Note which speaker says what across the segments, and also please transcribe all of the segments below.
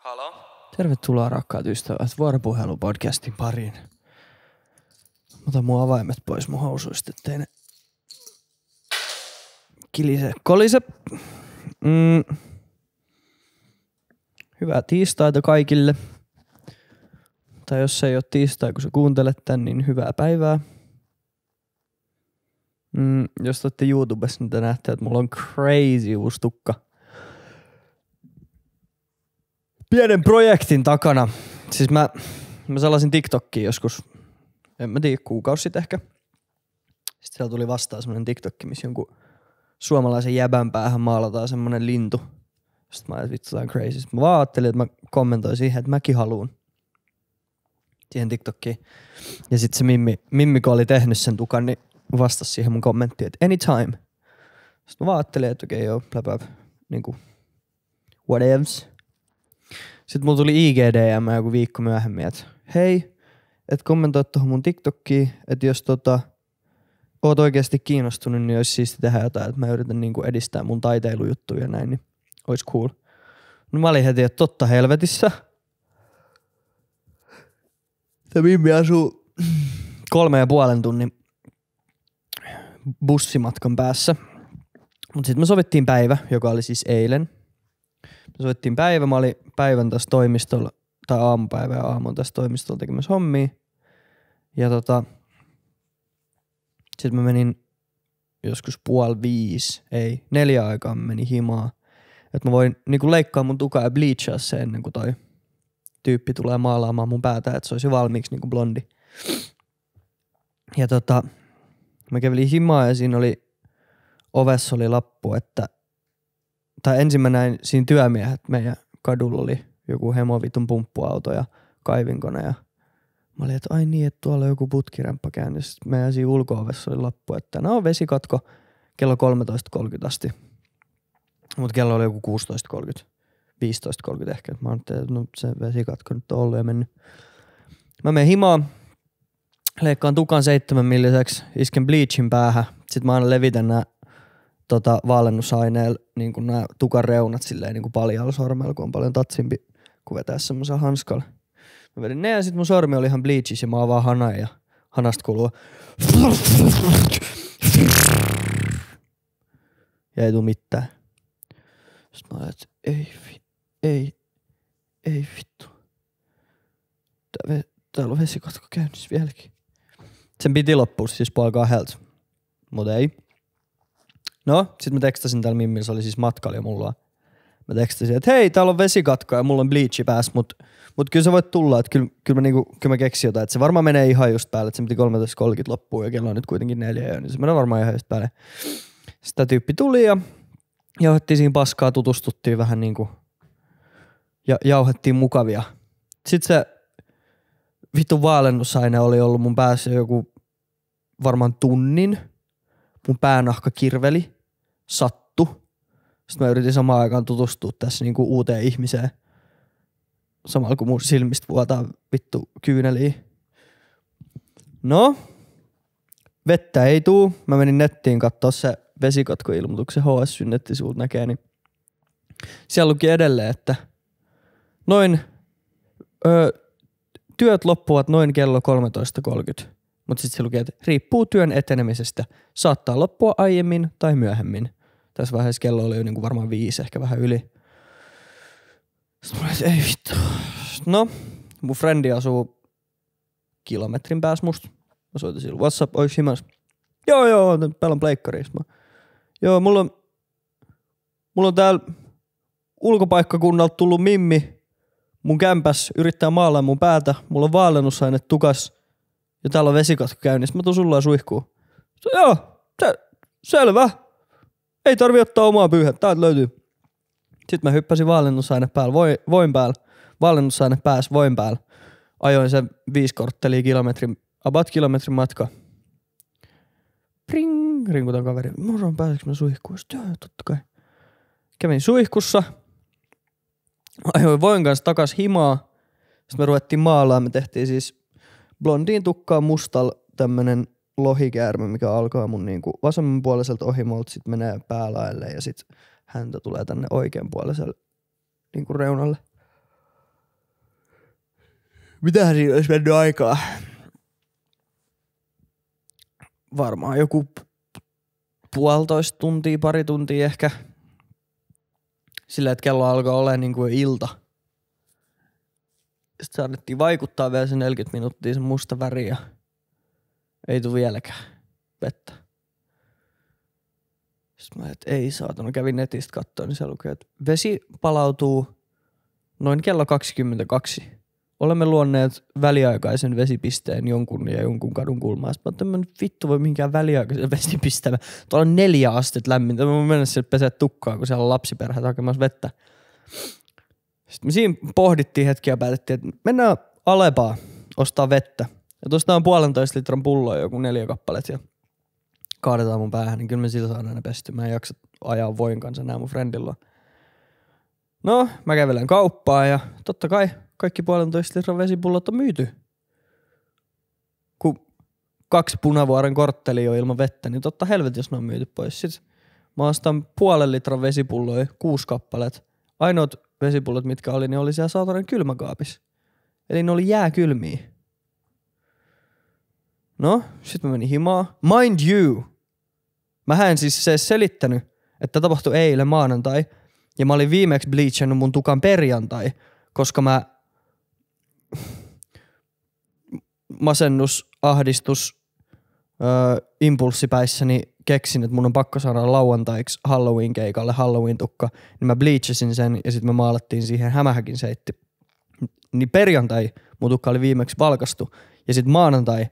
Speaker 1: Halo?
Speaker 2: Tervetuloa rakkaat ystävät vuoropuhelupodcastin pariin. Mä otan mun avaimet pois mun housuista, ettei ne kilise kolise. Mm. Hyvää tiistaita kaikille. Tai jos se ei ole tiistai, kun sä kuuntelet tän, niin hyvää päivää. Mm, jos te olette YouTubessa, niin te näette, että mulla on crazy uusi tukka. Pienen projektin takana. Siis mä, mä sellaisin TikTokkiin joskus, en mä tiedä, kuukausi sitten ehkä. Sitten siellä tuli vastaan semmonen TikTokki, missä jonkun suomalaisen jäbän päähän maalataan semmonen lintu. Sitten mä ajattelin, että vittu on crazy. Sitten mä vaan ajattelin, että mä kommentoin siihen, että mäkin haluun siihen TikTokkiin. Ja sitten se Mimmi, Mimmi, kun oli tehnyt sen tukan, niin vastasi siihen mun kommenttiin, että anytime. Sitten mä vaan ajattelin, että okei okay, joo, blä, blä, niinku whatevs. Sitten mulla tuli IGDM joku viikko myöhemmin, että hei, että kommentoi tuohon mun TikTokkiin, että jos tota, oot oikeasti kiinnostunut, niin olisi siisti tehdä jotain, että mä yritän niinku edistää mun taiteilujuttuja ja näin, niin olisi cool. No mä olin heti, että totta helvetissä. Tämä Mimmi asuu kolme ja puolen tunnin bussimatkan päässä. Mutta sitten me sovittiin päivä, joka oli siis eilen. Me sovittiin päivä, mä olin päivän tässä toimistolla, tai aamupäivä ja aamun tässä toimistolla tekemässä hommia. Ja tota, sitten mä menin joskus puoli viisi, ei, neljä aikaa mä menin himaa. Että mä voin niinku leikkaa mun tukaa ja bleachaa se ennen kuin toi tyyppi tulee maalaamaan mun päätä, että se olisi valmiiksi niinku blondi. Ja tota, mä kävelin himaa ja siinä oli, ovessa oli lappu, että, tai ensin mä näin siinä työmiehet, meidän kadulla oli joku hemovitun pumppuauto ja kaivinkone ja mä olin, että ai niin, että tuolla on joku putkiremppa. Sitten meidän siinä ulko-ovessa oli lappu, että no vesikatko kello 13.30 asti. Mutta kello oli joku 16.30, 15.30 ehkä. Mä ajattelin, että no se vesikatko nyt on ollut ja mennyt. Mä menen himaan, leikkaan tukan seitsemän milliseksi, isken bleachin päähän. Sitten mä aina levitän nää tota, vaalennusaineella niin nämä tukan reunat silleen niin kuin paljalla sormella, kun on paljon tatsimpi kuin vetää semmoisella hanskalla. Mä vedin ne ja sit mun sormi oli ihan bleachis ja mä avaan hanan ja hanasta kuuluu ja ei tuu mitään. Sitten mä ajattelin, että ei, ei, ei vittu. Tää ve- täällä on vesikatko käynnissä vieläkin. Sen piti loppua siis puoli kahdelta, mutta ei. No, sit mä tekstasin täällä Mimmillä, se oli siis matkalla mulla. Mä tekstasin, että hei, täällä on vesikatko ja mulla on bleachi päässä, mut, mut kyllä sä voit tulla, että kyllä, kyllä, mä, niinku, kyllä mä keksin jotain, että se varmaan menee ihan just päälle, että se piti 13.30 loppuun ja kello on nyt kuitenkin neljä jo, niin se menee varmaan ihan just päälle. Sitä tyyppi tuli ja jauhettiin siinä paskaa, tutustuttiin vähän niinku ja jauhettiin mukavia. Sitten se vittu vaalennusaine oli ollut mun päässä joku varmaan tunnin. Mun päänahka kirveli, sattu. Sitten mä yritin samaan aikaan tutustua tässä niinku uuteen ihmiseen. Samalla kun mun silmistä vuotaa vittu kyyneliä. No, vettä ei tuu. Mä menin nettiin katsoa se vesikatkoilmoituksen HS nettisivuilta näkee, niin siellä luki edelleen, että noin ö, työt loppuvat noin kello 13.30. Mutta sitten se luki, että riippuu työn etenemisestä. Saattaa loppua aiemmin tai myöhemmin. Tässä vaiheessa kello oli jo niinku varmaan viisi, ehkä vähän yli. Sitten mä olin, ei vittu. No, mun frendi asuu kilometrin päässä musta. Mä soitin sille, what's up, oiks himas? Joo, joo, pelon pleikkari. Sitten Mä, joo, mulla on, mulla on täällä ulkopaikkakunnalta tullut mimmi mun kämpäs yrittää maalaa mun päätä. Mulla on vaalennusaine tukas ja täällä on vesikatko käynnissä. Mä tuun sulla ja suihkuu. Se, joo, se, selvä. Ei tarvi ottaa omaa pyyhettä. Täältä löytyy. Sitten mä hyppäsin vaalennusaine päällä, voi, voin päällä. Vaalennusaine pääs voin päällä. Ajoin sen viisi korttelia kilometrin, about kilometrin matka. Pring, rinkutan kaveri. Moro, pääseekö mä suihkuun? Joo, totta kai. Kävin suihkussa. Ajoin voin kanssa takas himaa. Sitten me ruvettiin maalaa. Me tehtiin siis blondiin tukkaan mustal tämmönen lohikäärme, mikä alkaa mun niinku vasemmanpuoliselta ohimolta, sit menee päälaelle ja sit häntä tulee tänne oikeanpuoliselle niinku reunalle. Mitä siinä olisi mennyt aikaa? Varmaan joku puolitoista tuntia, pari tuntia ehkä. Sillä, että kello alkoi olla niin kuin ilta. Sitten saatettiin vaikuttaa vielä se 40 minuuttia se musta väri ja ei tule vieläkään vettä. Sitten mä että ei saatana, kävin netistä katsoa, niin se lukee, että vesi palautuu noin kello 22. Olemme luonneet väliaikaisen vesipisteen jonkun ja jonkun kadun kulmaan. Sitten mä nyt vittu voi mihinkään väliaikaisen vesipisteen. Tuolla on neljä astetta lämmintä. Mä mennä sinne pesää tukkaa, kun siellä on lapsiperheet hakemassa vettä. Sitten me siinä pohdittiin hetkiä ja päätettiin, että mennään Alepaa ostaa vettä. Ja tuosta on puolentoista litran pulloa joku neljä kappalet ja kaadetaan mun päähän, niin kyllä me sillä saadaan ne pesty. Mä en jaksa ajaa voin kanssa nää mun friendilla. No, mä kävelen kauppaan ja totta kai kaikki puolentoista litran vesipullot on myyty. Kun kaksi punavuoren korttelia on ilman vettä, niin totta helvet, jos ne on myyty pois. Sitten mä ostan puolen litran vesipulloja, kuusi kappalet. Ainoat vesipullot, mitkä oli, niin oli siellä saatanan kylmäkaapissa. Eli ne oli jääkylmiä. No, sit mä menin himaa. Mind you, mä en siis se selittänyt, että tapahtui eilen maanantai. Ja mä olin viimeksi bleachannut mun tukan perjantai, koska mä masennus, ahdistus, öö, impulssipäissäni keksin, että mun on pakko saada lauantaiksi Halloween-keikalle Halloween-tukka, niin mä bleachasin sen ja sitten me maalattiin siihen hämähäkin seitti. Niin perjantai mun tukka oli viimeksi valkastu ja sitten maanantai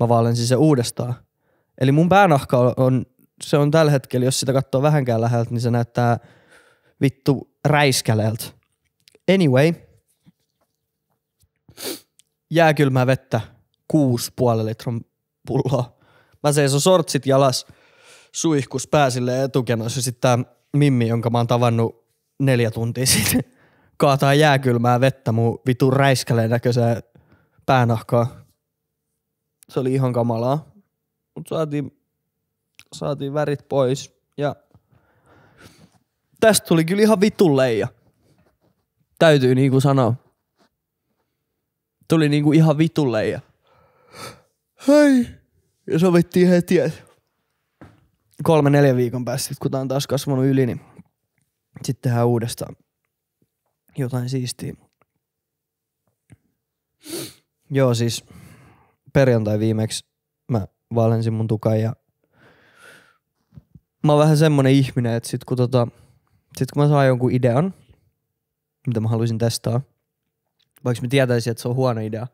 Speaker 2: mä vaalensin se uudestaan. Eli mun päänahka on, se on tällä hetkellä, jos sitä katsoo vähänkään läheltä, niin se näyttää vittu räiskäleeltä. Anyway, jääkylmää vettä, kuusi puolen litran pulloa. Mä seison sortsit jalas, suihkus pääsille etukenossa ja sitten tää Mimmi, jonka mä oon tavannut neljä tuntia sitten, kaataa jääkylmää vettä mun vitun räiskäleen näköiseen päänahkaan. Se oli ihan kamalaa. Mut saatiin, saatiin värit pois ja tästä tuli kyllä ihan vitun leija. Täytyy niinku sanoa. Tuli niinku ihan vitun leija. Hei. Ja sovittiin heti, että kolme neljä viikon päästä, kun tää on taas kasvanut yli, niin sitten tehdään uudestaan jotain siistiä. Joo, siis perjantai viimeksi mä valensin mun tukan ja mä oon vähän semmonen ihminen, että sit kun, tota, sit kun mä saan jonkun idean, mitä mä haluaisin testaa, vaikka mä tietäisin, että se on huono idea,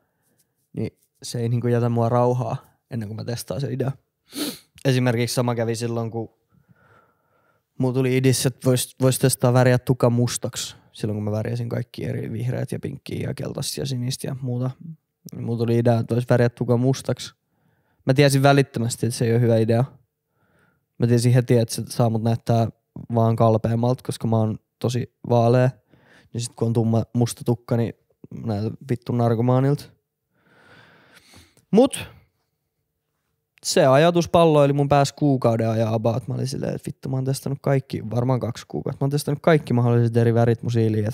Speaker 2: niin se ei niinku jätä mua rauhaa ennen kuin mä testaan se idea. Esimerkiksi sama kävi silloin, kun mulla tuli idis, että vois, vois testaa väriä tukan mustaksi. Silloin kun mä värjäsin kaikki eri vihreät ja pinkkiä ja keltaisia ja sinistä ja muuta. Mulla tuli idea, että vois väriä tukan mustaksi. Mä tiesin välittömästi, että se ei ole hyvä idea. Mä tiesin heti, että se saa mut näyttää vaan kalpeammalta, koska mä oon tosi vaalea. Niin sit kun on tumma musta tukka, niin näytän vittu narkomaanilta. Mut se ajatus palloili mun päässä kuukauden ajan about. Mä olin silleen, että vittu mä oon testannut kaikki, varmaan kaksi kuukautta. Mä oon testannut kaikki mahdolliset eri värit mun siiliin,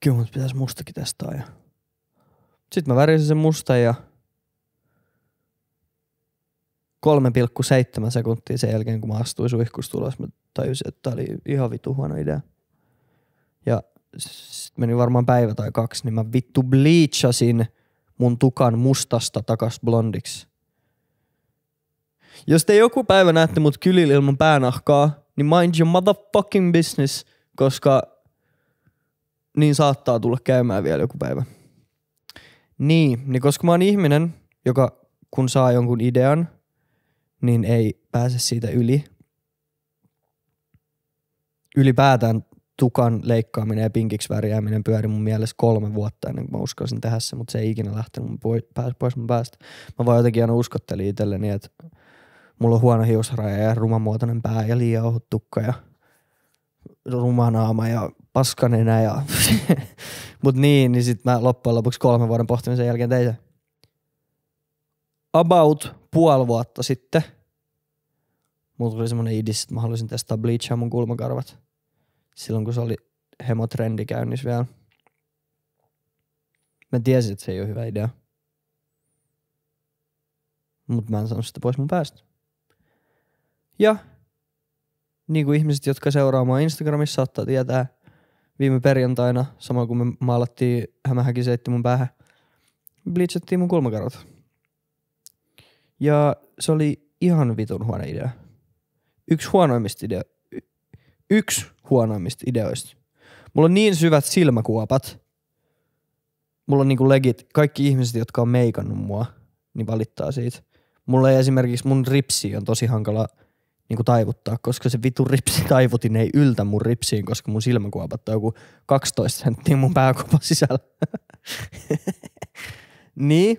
Speaker 2: kyllä mut pitäisi mustakin testaa. Ja... Sitten mä värisin sen musta ja 3,7 sekuntia sen jälkeen, kun mä astuin suihkusta ulos, mä tajusin, että tää oli ihan vittu huono idea. Ja sitten meni varmaan päivä tai kaksi, niin mä vittu bleachasin mun tukan mustasta takas blondiksi. Jos te joku päivä näette mut kylillä ilman päänahkaa, niin mind your motherfucking business, koska niin saattaa tulla käymään vielä joku päivä. Niin, niin koska mä oon ihminen, joka kun saa jonkun idean, niin ei pääse siitä yli. Ylipäätään tukan leikkaaminen ja pinkiksi värjääminen pyöri mun mielestä kolme vuotta ennen kuin mä uskalsin tehdä se, mutta se ei ikinä lähtenyt mun pois, pois mun päästä. Mä vaan jotenkin aina uskottelin itselleni, että mulla on huono hiusraja ja rumamuotoinen pää ja liian ohut tukka ja rumanaama ja paskanenä ja mut niin, niin sit mä loppujen lopuksi kolmen vuoden pohtimisen jälkeen tein se. About puoli vuotta sitten mulla tuli semmonen idis, että mä haluaisin testaa bleachaa mun kulmakarvat silloin kun se oli hemotrendi käynnissä vielä. Mä tiesin, että se ei ole hyvä idea. Mutta mä en saanut sitä pois mun päästä. Ja niin kuin ihmiset, jotka seuraa mua Instagramissa, saattaa tietää, viime perjantaina, samalla kun me maalattiin hämähäkiseitti mun päähän, bleachattiin mun kulmakarvat. Ja se oli ihan vitun huono idea. Yksi huonoimmista y- yksi huonoimmista ideoista. Mulla on niin syvät silmäkuopat. Mulla on niinku legit, kaikki ihmiset, jotka on meikannut mua, niin valittaa siitä. Mulla ei esimerkiksi mun ripsi on tosi hankala niinku taivuttaa, koska se vitun ripsi taivutin ei yltä mun ripsiin, koska mun silmäkuopat on joku 12 senttiä mun pääkuopan sisällä. niin.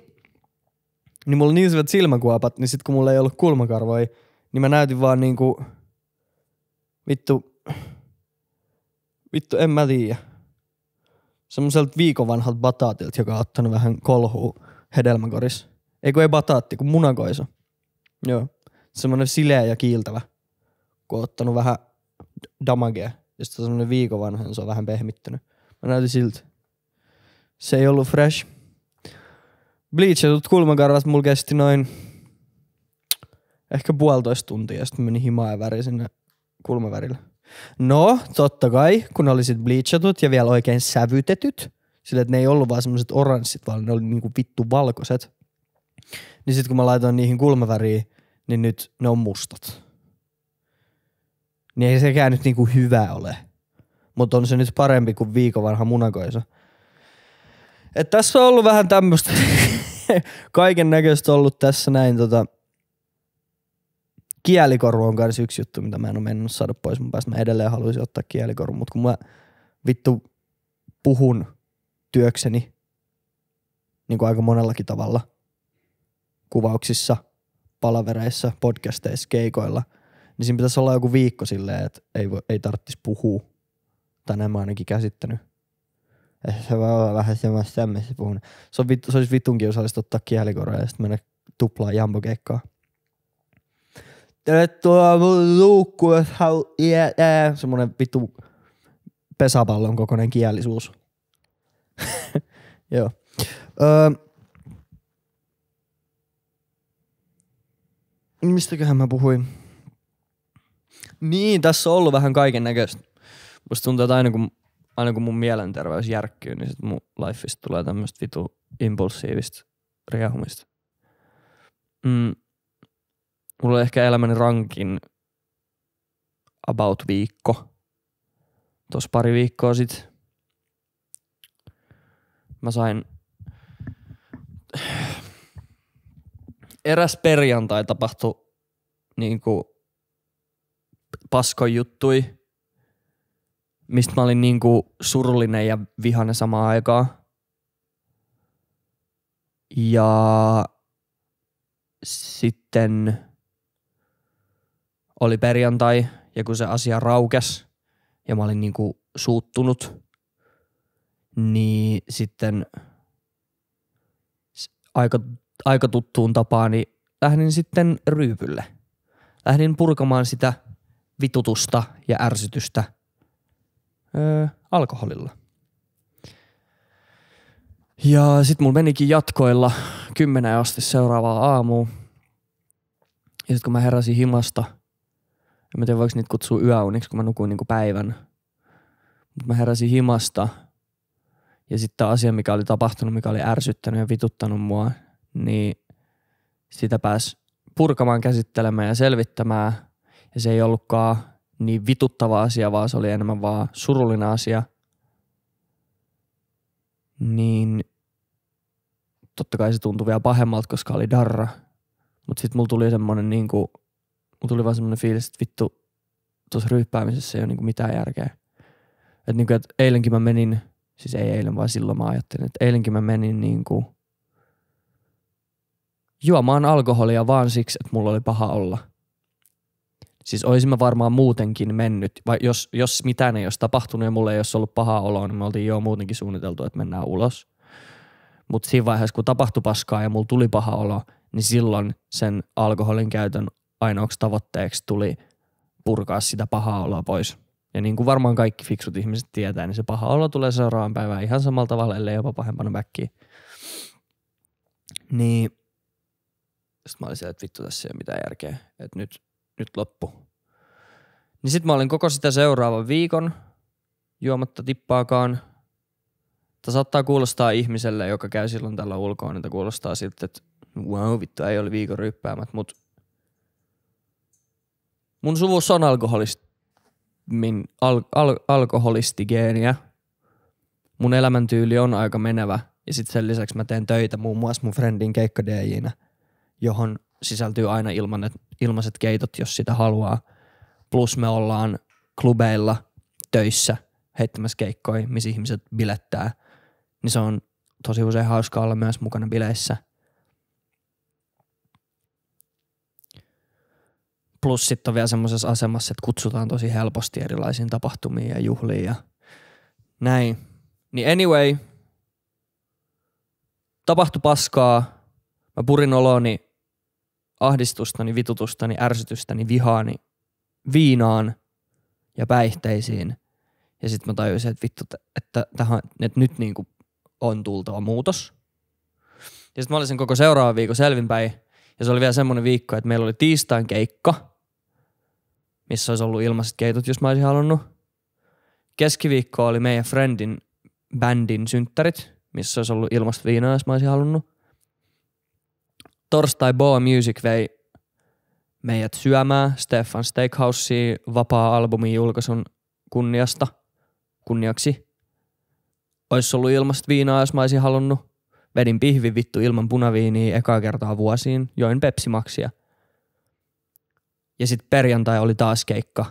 Speaker 2: Niin mulla on niin syvät silmäkuopat, niin sit kun mulla ei ollut kulmakarvoja, niin mä näytin vaan niinku, vittu, vittu en mä tiedä. Semmoiselta viikon vanhalta bataatilta, joka on ottanut vähän kolhua hedelmäkoris. Ei kun ei bataatti, kun munakoiso. Joo. Semmoinen sileä ja kiiltävä. Kun on ottanut vähän damagea. Ja sitten semmoinen viikon vanha, niin se on vähän pehmittynyt. Mä näytin siltä. Se ei ollut fresh. Bleachatut kulmakarvat mulla kesti noin ehkä puolitoista tuntia ja sitten meni himaa ja väri sinne kulmavärille. No, totta kai, kun oli sit bleachatut ja vielä oikein sävytetyt, sillä että ne ei ollut vaan semmoiset oranssit, vaan ne oli niinku vittu valkoiset. Niin sit kun mä laitoin niihin kulmaväriin, niin nyt ne on mustat. Niin ei sekään nyt niinku hyvä ole. Mutta on se nyt parempi kuin viikon vanha munakoisa. Et tässä on ollut vähän tämmöistä kaiken näköistä ollut tässä näin tota, kielikoru on kanssa yksi juttu, mitä mä en ole mennyt saada pois mun päästä. Mä edelleen haluaisin ottaa kielikorun, mutta kun mä vittu puhun työkseni niin kuin aika monellakin tavalla kuvauksissa, palavereissa, podcasteissa, keikoilla, niin siinä pitäisi olla joku viikko silleen, että ei, voi, ei tarvitsisi puhua. Tai näin mä ainakin käsittänyt. Ehkä se voi olla vähän semmoista tämmöistä puhun. Se, on se olisi vitun kiusallista ottaa kielikoroja ja sitten mennä tuplaa jambokeikkaa. Tervetuloa mun luukkuun, jos haluat yeah, Semmonen vittu pesäpallon kokoinen kielisuus. Joo. Öö, mistäköhän mä puhuin? Niin, tässä on ollut vähän kaiken näköistä. Musta tuntuu, että aina kun, aina kun mun mielenterveys järkkyy, niin sit mun lifeista tulee tämmöistä vitu impulsiivista riehumista. Mm. Mulla oli ehkä elämäni rankin about viikko. Tuossa pari viikkoa sit. Mä sain eräs perjantai tapahtui niinku paskon juttui, mistä mä olin niinku surullinen ja vihainen samaan aikaan. Ja sitten oli perjantai ja kun se asia raukes ja mä olin niinku suuttunut, niin sitten aika, aika tuttuun tapaan niin lähdin sitten ryypylle. Lähdin purkamaan sitä vitutusta ja ärsytystä öö, alkoholilla. Ja sit mulla menikin jatkoilla kymmenen asti seuraavaa aamua. Ja sit kun mä heräsin himasta, en mä tiedä voiko niitä kutsua yöuniksi, kun mä nukuin niinku päivän. Mutta mä heräsin himasta ja sitten asia, mikä oli tapahtunut, mikä oli ärsyttänyt ja vituttanut mua, niin sitä pääs purkamaan, käsittelemään ja selvittämään. Ja se ei ollutkaan niin vituttava asia, vaan se oli enemmän vaan surullinen asia. Niin totta kai se tuntui vielä pahemmalta, koska oli darra. Mutta sitten mulla tuli semmonen niinku, mulla tuli vaan semmonen fiilis, että vittu, tuossa ryyppäämisessä ei ole niinku mitään järkeä. Että niinku, et eilenkin mä menin, siis ei eilen, vaan silloin mä ajattelin, että eilenkin mä menin niinku juomaan alkoholia vaan siksi, että mulla oli paha olla. Siis olisin mä varmaan muutenkin mennyt, vai jos, jos mitään ei olisi tapahtunut ja mulla ei olisi ollut paha oloa, niin me oltiin jo muutenkin suunniteltu, että mennään ulos. Mutta siinä vaiheessa, kun tapahtui paskaa ja mulla tuli paha olo, niin silloin sen alkoholin käytön ainoaksi tavoitteeksi tuli purkaa sitä pahaa oloa pois. Ja niin kuin varmaan kaikki fiksut ihmiset tietää, niin se paha olo tulee seuraavan päivään ihan samalla tavalla, ellei jopa pahempana backiin. Niin sitten mä olin siellä, että vittu tässä ei ole mitään järkeä, että nyt, nyt loppu. Niin sitten mä olin koko sitä seuraavan viikon juomatta tippaakaan. Tämä saattaa kuulostaa ihmiselle, joka käy silloin tällä ulkoa, niin kuulostaa siltä, että wow, vittu, ei ole viikon ryppäämät, mutta mun suvussa on alkoholismin, al, al, alkoholistigeeniä. Mun elämäntyyli on aika menevä ja sitten sen lisäksi mä teen töitä muun muassa mun friendin keikka johon sisältyy aina ilman, ilmaiset keitot, jos sitä haluaa. Plus me ollaan klubeilla töissä heittämässä keikkoja, missä ihmiset bilettää. Niin se on tosi usein hauska olla myös mukana bileissä. Plus sitten on vielä semmoisessa asemassa, että kutsutaan tosi helposti erilaisiin tapahtumiin ja juhliin ja näin. Niin anyway, tapahtui paskaa. Mä purin oloni ahdistustani, vitutustani, ärsytystäni, vihaani viinaan ja päihteisiin. Ja sitten mä tajusin, että vittu, että, tähän, että nyt niinku on tultava muutos. Ja sitten mä olin sen koko seuraavan viikon selvinpäin. Ja se oli vielä semmoinen viikko, että meillä oli tiistain keikka, missä olisi ollut ilmaiset keitot, jos mä olisin halunnut. Keskiviikko oli meidän friendin bändin synttärit, missä olisi ollut ilmasta viinaa, jos mä olisin halunnut torstai Boa Music vei meidät syömään Stefan Steakhouse vapaa-albumin julkaisun kunniasta, kunniaksi. Ois ollut ilmasta viinaa, jos mä olisin halunnut. Vedin pihvi vittu ilman punaviiniä ekaa kertaa vuosiin, join pepsimaksia. Ja sitten perjantai oli taas keikka.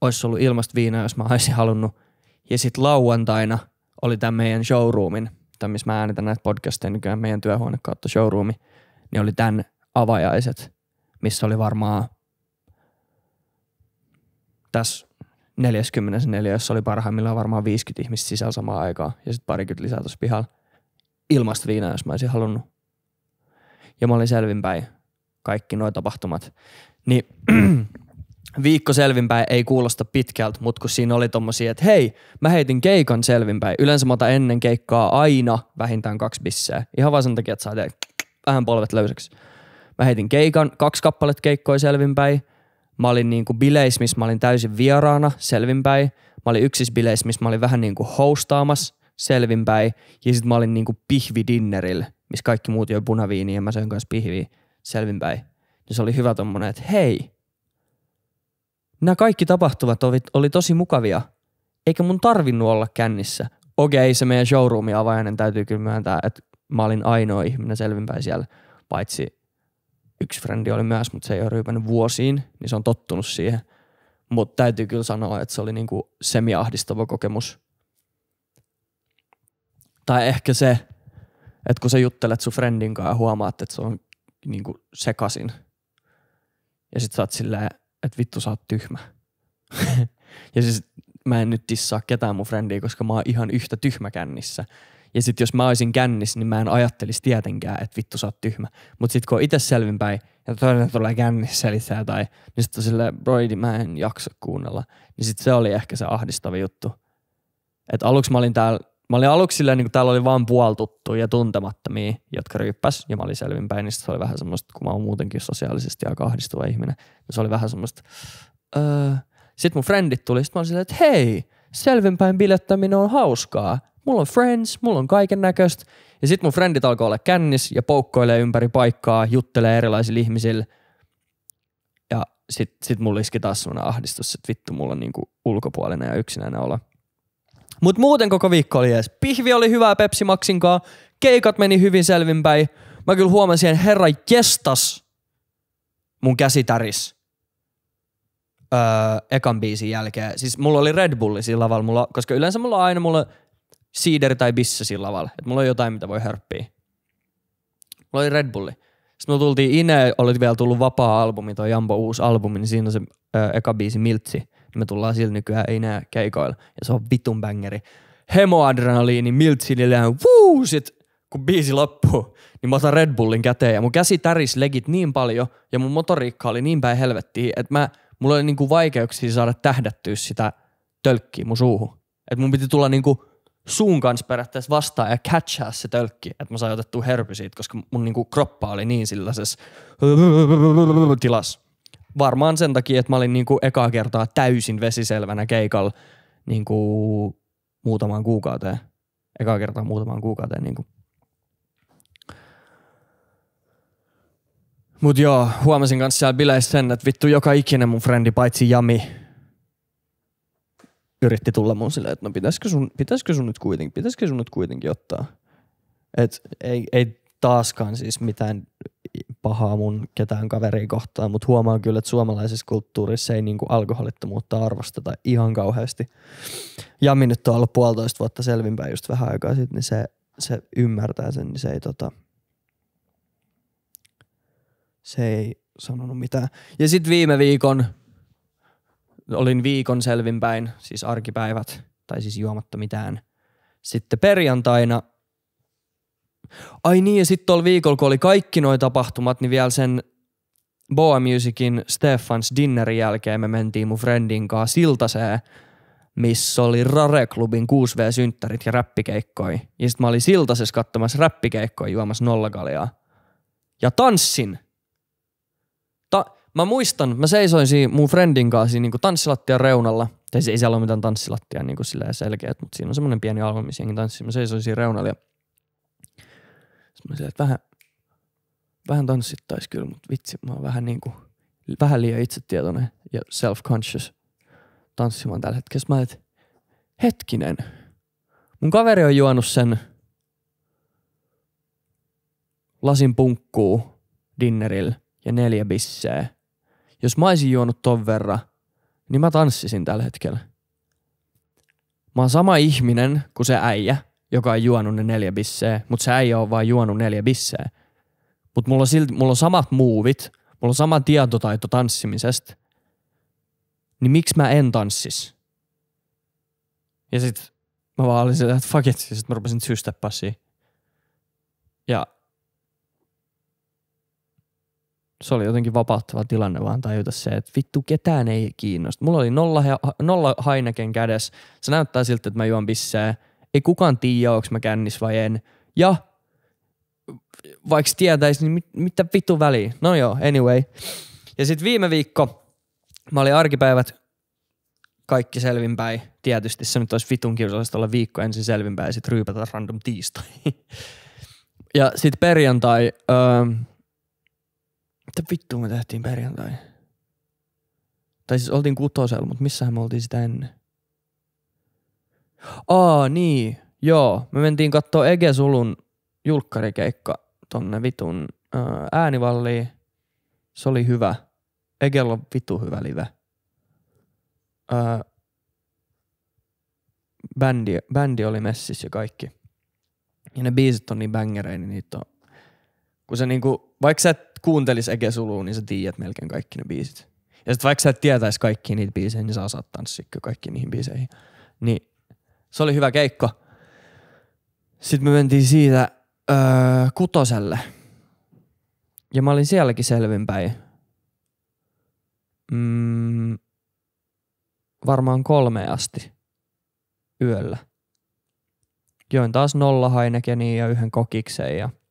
Speaker 2: Ois ollut ilmasta viinaa, jos mä olisin halunnut. Ja sitten lauantaina oli tämän meidän showroomin, tämän missä mä äänitän näitä podcasteja nykyään meidän työhuone kautta showroomi – niin oli tämän avajaiset, missä oli varmaan tässä 44, jossa oli parhaimmillaan varmaan 50 ihmistä sisällä samaan aikaan ja sitten parikymmentä lisää tuossa pihalla. Ilmasta viinaa, jos mä olisin halunnut. Ja mä olin selvinpäin kaikki nuo tapahtumat. Niin viikko selvinpäin ei kuulosta pitkältä, mutta kun siinä oli tommosia, että hei, mä heitin keikan selvinpäin. Yleensä mä ennen keikkaa aina vähintään kaksi bisseä. Ihan vaan sen takia, että saa vähän polvet löysäksi. Mä heitin keikan, kaksi kappaletta keikkoja selvinpäin. Mä olin niinku bileis, missä mä olin täysin vieraana selvinpäin. Mä olin yksis bileis, missä mä olin vähän niinku hostaamassa selvinpäin. Ja sitten mä olin niinku pihvidinnerillä, missä kaikki muut joi punaviiniä ja mä söin kanssa pihviä selvinpäin. Ja se oli hyvä tommonen, että hei, nämä kaikki tapahtuvat oli, oli tosi mukavia. Eikä mun tarvinnut olla kännissä. Okei, se meidän showroomin avajainen täytyy kyllä myöntää, että mä olin ainoa ihminen selvinpäin siellä, paitsi yksi frendi oli myös, mutta se ei ole ryypännyt vuosiin, niin se on tottunut siihen. Mutta täytyy kyllä sanoa, että se oli niinku semiahdistava kokemus. Tai ehkä se, että kun sä juttelet sun friendin kanssa ja huomaat, että se on niinku sekasin. Ja sit sä oot silleen, että vittu sä oot tyhmä. ja siis mä en nyt tissaa ketään mun frendiä, koska mä oon ihan yhtä tyhmä kännissä. Ja sitten jos mä olisin kännissä, niin mä en ajattelisi tietenkään, että vittu sä oot tyhmä. Mutta sitten kun on itse selvinpäin ja toinen tulee kännissä selittää tai, niin sitten on silleen, broidi, mä en jaksa kuunnella. Niin sitten se oli ehkä se ahdistava juttu. Että aluksi mä olin täällä, mä olin aluksi silleen, niin täällä oli vaan puoltuttuja ja tuntemattomia, jotka ryyppäs ja mä olin selvinpäin, niin se oli vähän semmoista, kun mä oon muutenkin sosiaalisesti aika ahdistuva ihminen, niin se oli vähän semmoista, öö. Sitten mun frendit tuli, sitten mä olin silleen, että hei, selvinpäin bilettäminen on hauskaa mulla on friends, mulla on kaiken näköistä. Ja sit mun friendit alkoi olla kännis ja poukkoilee ympäri paikkaa, juttelee erilaisille ihmisille. Ja sit, sit mulla iski taas semmonen ahdistus, että vittu mulla on niinku ulkopuolinen ja yksinäinen olla. Mut muuten koko viikko oli ees. Pihvi oli hyvää Pepsi Maxinkaan, keikat meni hyvin selvinpäin. Mä kyllä huomasin, että herra jestas mun käsi täris öö, ekan biisin jälkeen. Siis mulla oli Red Bulli sillä lavalla, mulla, koska yleensä mulla on aina mulla siideri tai bisse sillä lavalla. Että mulla on jotain, mitä voi hörppiä. Mulla oli Red Bulli. Sitten me tultiin Ine, oli vielä tullut vapaa-albumi, toi Jambo uusi albumi, niin siinä on se ö, eka biisi Miltsi. Niin me tullaan sillä nykyään Ine keikoilla. Ja se on vitun bangeri. Hemoadrenaliini, Miltsi, niin wuu, sit kun biisi loppuu, niin mä otan Red Bullin käteen ja mun käsi täris legit niin paljon ja mun motoriikka oli niin päin helvettiin, että mä, mulla oli niinku vaikeuksia saada tähdättyä sitä tölkkiä mun suuhun. Et mun piti tulla niinku suun kanssa periaatteessa vastaan ja catchaa se tölkki, että mä sain otettua herpy siitä, koska mun niinku kroppa oli niin sellaisessa tilassa. Varmaan sen takia, että mä olin niinku ekaa kertaa täysin vesiselvänä keikalla niinku muutamaan kuukauteen. Ekaa kertaa muutamaan kuukauteen niinku. Mut joo, huomasin kanssa siellä bileissä sen, että vittu joka ikinen mun frendi paitsi Jami yritti tulla mun silleen, että no pitäisikö sun, pitäisikö sun nyt kuitenkin, pitäisikö sun nyt kuitenkin ottaa. Et ei, ei taaskaan siis mitään pahaa mun ketään kaveria kohtaan, mutta huomaan kyllä, että suomalaisessa kulttuurissa ei niinku alkoholittomuutta arvosteta ihan kauheasti. Jami nyt on ollut puolitoista vuotta selvinpäin just vähän aikaa sitten, niin se, se ymmärtää sen, niin se ei tota, se ei sanonut mitään. Ja sitten viime viikon, olin viikon selvinpäin, siis arkipäivät, tai siis juomatta mitään. Sitten perjantaina, ai niin ja sitten tuolla viikolla, kun oli kaikki nuo tapahtumat, niin vielä sen Boa Musicin Stefans dinnerin jälkeen me mentiin mun friendin kanssa Siltaseen, missä oli Rare-klubin 6V-synttärit ja räppikeikkoi. Ja sitten mä olin Siltasessa katsomassa räppikeikkoja juomassa nollakaljaa. Ja tanssin ta, mä muistan, mä seisoin siinä mun friendin kanssa siinä niinku tanssilattian reunalla. Tai ei siellä ole mitään tanssilattia niinku selkeät, mutta siinä on semmoinen pieni alue, missä jengi tanssii. Mä seisoin siinä reunalla ja mä silleen, että vähän, vähän tanssittaisi kyllä, mutta vitsi, mä oon vähän niinku, vähän liian itsetietoinen ja self-conscious tanssimaan tällä hetkellä. Mä että hetkinen, mun kaveri on juonut sen lasin punkkuu dinnerillä ja neljä bisseä. Jos mä olisin juonut ton verran, niin mä tanssisin tällä hetkellä. Mä oon sama ihminen kuin se äijä, joka on juonut ne neljä bisseä, mutta se äijä on vaan juonut neljä bisseä. Mutta mulla, mulla on samat muuvit, mulla on sama tietotaito tanssimisesta, niin miksi mä en tanssis? Ja sit mä vaan olin että fuck it, ja sit mä rupesin two Ja se oli jotenkin vapauttava tilanne vaan tajuta se, että vittu ketään ei kiinnosta. Mulla oli nolla, nolla haineken kädessä. Se näyttää siltä, että mä juon bissää. Ei kukaan tiedä, onko mä kännis vai en. Ja vaikka tietäisi, niin mit, mitä vittu väliä. No joo, anyway. Ja sitten viime viikko mä olin arkipäivät kaikki selvinpäin. Tietysti se nyt olisi vitun kiusallista olla viikko ensin selvinpäin ja sitten ryypätä random tiistai. ja sitten perjantai, öö, mitä vittua me tehtiin perjantai? Tai siis oltiin kutosella, mutta missähän me oltiin sitä ennen? Aa, niin. Joo, me mentiin kattoo Ege Sulun julkkarikeikka tonne vitun ää, äänivalliin. Se oli hyvä. Egel on vitu hyvä live. Ää, bändi, bändi oli messissä ja kaikki. Ja ne biisit on niin bängereitä, niin niitä on. Kun se niinku, vaikka sä et kuuntelis Ege Suluun, niin sä tiedät melkein kaikki ne biisit. Ja sit vaikka sä et tietäis kaikki niitä biisejä, niin sä osaat tanssia kaikki niihin biiseihin. Niin se oli hyvä keikko. Sitten me mentiin siitä öö, kutoselle. Ja mä olin sielläkin selvinpäin. Mm, varmaan kolme asti yöllä. Join taas nolla Heinekeniä ja yhden kokikseen ja –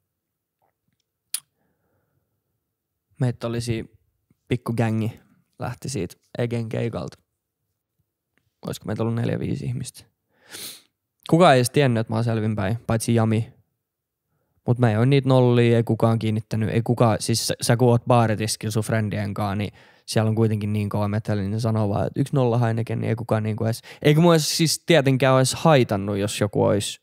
Speaker 2: meitä olisi pikku gängi lähti siitä Egen keikalta. Olisiko meitä ollut neljä, viisi ihmistä. Kukaan ei edes tiennyt, että mä oon selvinpäin, paitsi Jami. Mut mä en ole niitä nollia, ei kukaan kiinnittänyt, ei kukaan, siis sä, sä kun oot baaritiskillä sun friendien kanssa, niin siellä on kuitenkin niin kova meteli, niin sanoo vaan, että yksi nolla Heineken, niin ei kukaan niinku edes, eikö mua siis tietenkään olisi haitannut, jos joku olisi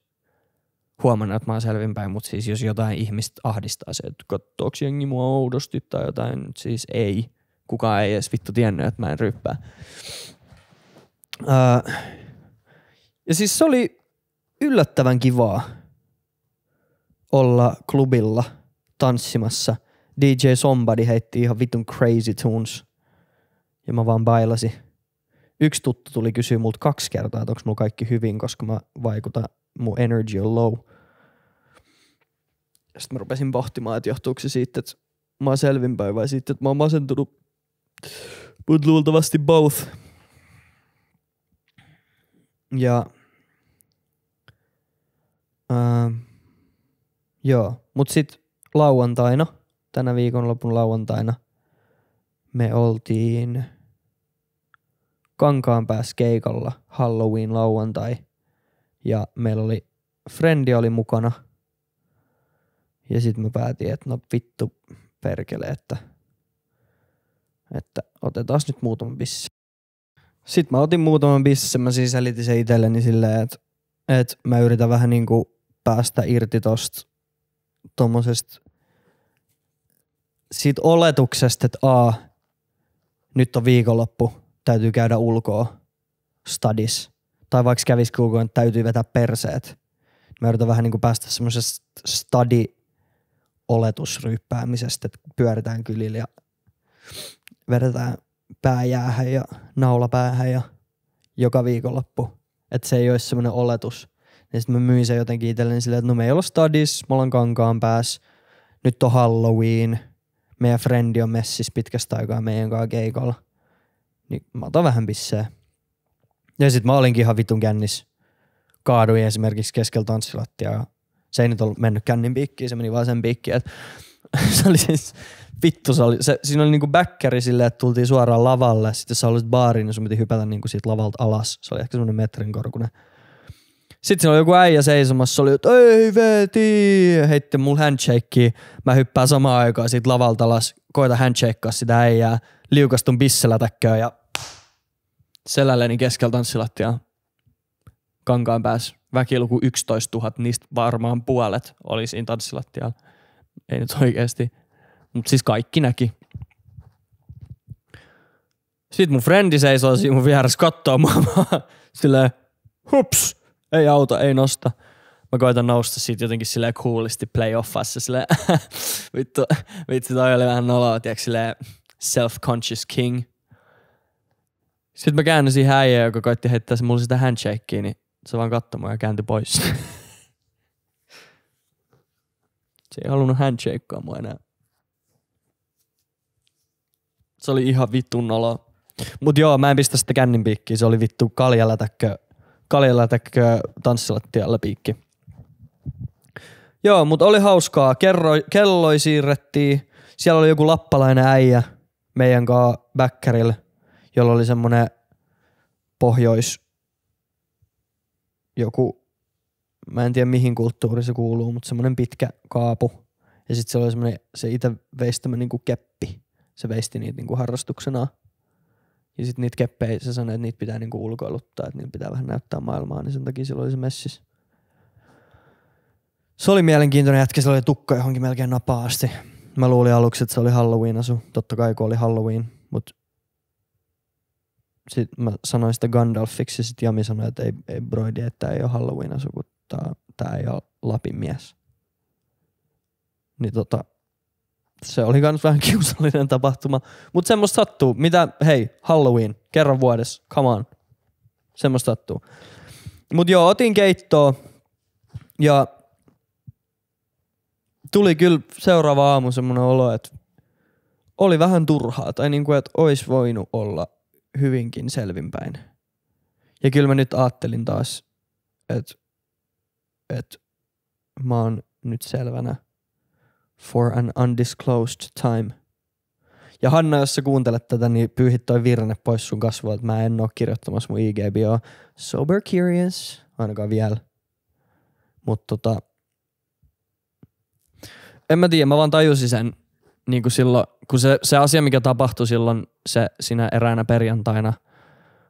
Speaker 2: huomannut, että mä oon selvinpäin, mutta siis jos jotain ihmistä ahdistaa se, että katsoako jengi mua oudosti tai jotain, siis ei. Kukaan ei edes vittu tiennyt, että mä en ryppää. Uh, ja siis se oli yllättävän kivaa olla klubilla tanssimassa. DJ Somebody heitti ihan vitun crazy tunes. Ja mä vaan bailasin. Yksi tuttu tuli kysyä multa kaksi kertaa, että onko mulla kaikki hyvin, koska mä vaikutan, mun energy on low. Sitten mä rupesin pohtimaan, että johtuuko se siitä, että mä oon selvinpäin vai siitä, että mä oon masentunut. Mut luultavasti both. Ja... Ää, joo, mut sit lauantaina, tänä viikonlopun lauantaina, me oltiin kankaan päässä keikalla Halloween lauantai. Ja meillä oli, Frendi oli mukana. Ja sitten mä päätin, että no vittu perkele, että, että otetaan nyt muutama bissi. Sitten mä otin muutaman bissi, mä siis selitin sen itselleni silleen, että, että mä yritän vähän niinku päästä irti tosta tommosesta siitä oletuksesta, että a, nyt on viikonloppu, täytyy käydä ulkoa stadis. Tai vaikka kävisi ulkoa, että täytyy vetää perseet. Mä yritän vähän niin kuin päästä semmoisesta stadi oletusryppäämisestä, että pyöritään kylillä ja vedetään pääjäähän ja naula päähän ja joka viikonloppu. Että se ei olisi semmoinen oletus. Ja sitten mä myin sen jotenkin itselleni silleen, että no me ei olla stadis, me ollaan kankaan pääs. Nyt on Halloween. Meidän frendi on messis pitkästä aikaa meidän kanssa keikalla – niin mä otan vähän pisseä. Ja sit mä olinkin ihan vitun kännis. Kaaduin esimerkiksi keskellä tanssilattiaa. Se ei nyt ollut mennyt kännin piikkiin, se meni vaan sen piikkiin. Et se oli siis, vittu se oli, se, siinä oli niinku bäkkäri silleen, että tultiin suoraan lavalle. Sitten sä olit baariin, niin sun piti hypätä niinku siitä lavalta alas. Se oli ehkä semmonen metrin korkunen. Sitten siinä oli joku äijä seisomassa, se oli, että ei veti, heitti mulle handshakea. Mä hyppään samaan aikaan siitä lavalta alas, koita handshakea sitä äijää, liukastun bissellä täkköön ja selälleni keskellä tanssilattia kankaan pääs väkiluku 11 000, niistä varmaan puolet oli siinä tanssilattialla. Ei nyt oikeasti. Mutta siis kaikki näki. Sitten mun frendi seisoo siinä mun vieressä kattoo mua silleen, hups, ei auta, ei nosta. Mä koitan nousta siitä jotenkin silleen coolisti playoffassa silleen, vittu, vittu toi oli vähän noloa, tiiäks silleen self-conscious king. Sitten mä käännyin siihen joka koitti heittää se mulle sitä handshakea, niin se vaan katsoi mua ja kääntyi pois. se ei halunnut handshakea mua enää. Se oli ihan vittu nolo. Mut joo, mä en pistä sitä kännin piikkiä. Se oli vittu kaljalätäkkö, kaljalätäkkö tanssilattialla piikki. Joo, mut oli hauskaa. Kerro, kelloi siirrettiin. Siellä oli joku lappalainen äijä meidän kanssa jolla oli semmoinen pohjois joku, mä en tiedä mihin kulttuuri se kuuluu, mutta semmoinen pitkä kaapu. Ja sitten se oli semmoinen, se itse veisti niinku keppi. Se veisti niitä niinku harrastuksena. Ja sitten niitä keppejä, se sanoi, että niitä pitää niinku ulkoiluttaa, että niillä pitää vähän näyttää maailmaa, niin sen takia silloin oli se messis. Se oli mielenkiintoinen jätkä, se oli tukka johonkin melkein napaa asti. Mä luulin aluksi, että se oli Halloween-asu. Totta kai kun oli Halloween, mutta sitten mä sanoin sitä Gandalfiksi ja sitten Jami sanoi, että ei, ei broidi, että ei ole Halloween asu, kun tämä ei ole Lapin mies. Niin tota, se oli kans vähän kiusallinen tapahtuma. Mutta semmoista sattuu. Mitä, hei, Halloween, kerran vuodessa, come on. Semmoista sattuu. Mut joo, otin keittoa ja tuli kyllä seuraava aamu semmoinen olo, että oli vähän turhaa. Tai niinku, että olisi voinut olla hyvinkin selvinpäin. Ja kyllä mä nyt ajattelin taas, että et mä oon nyt selvänä for an undisclosed time. Ja Hanna, jos sä kuuntelet tätä, niin pyyhit toi virne pois sun kasvoilta. Mä en oo kirjoittamassa mun IG-bio. Sober curious, ainakaan vielä. Mutta tota, en mä tiedä, mä vaan tajusin sen, niin kuin silloin, kun se, se asia, mikä tapahtui silloin se sinä eräänä perjantaina,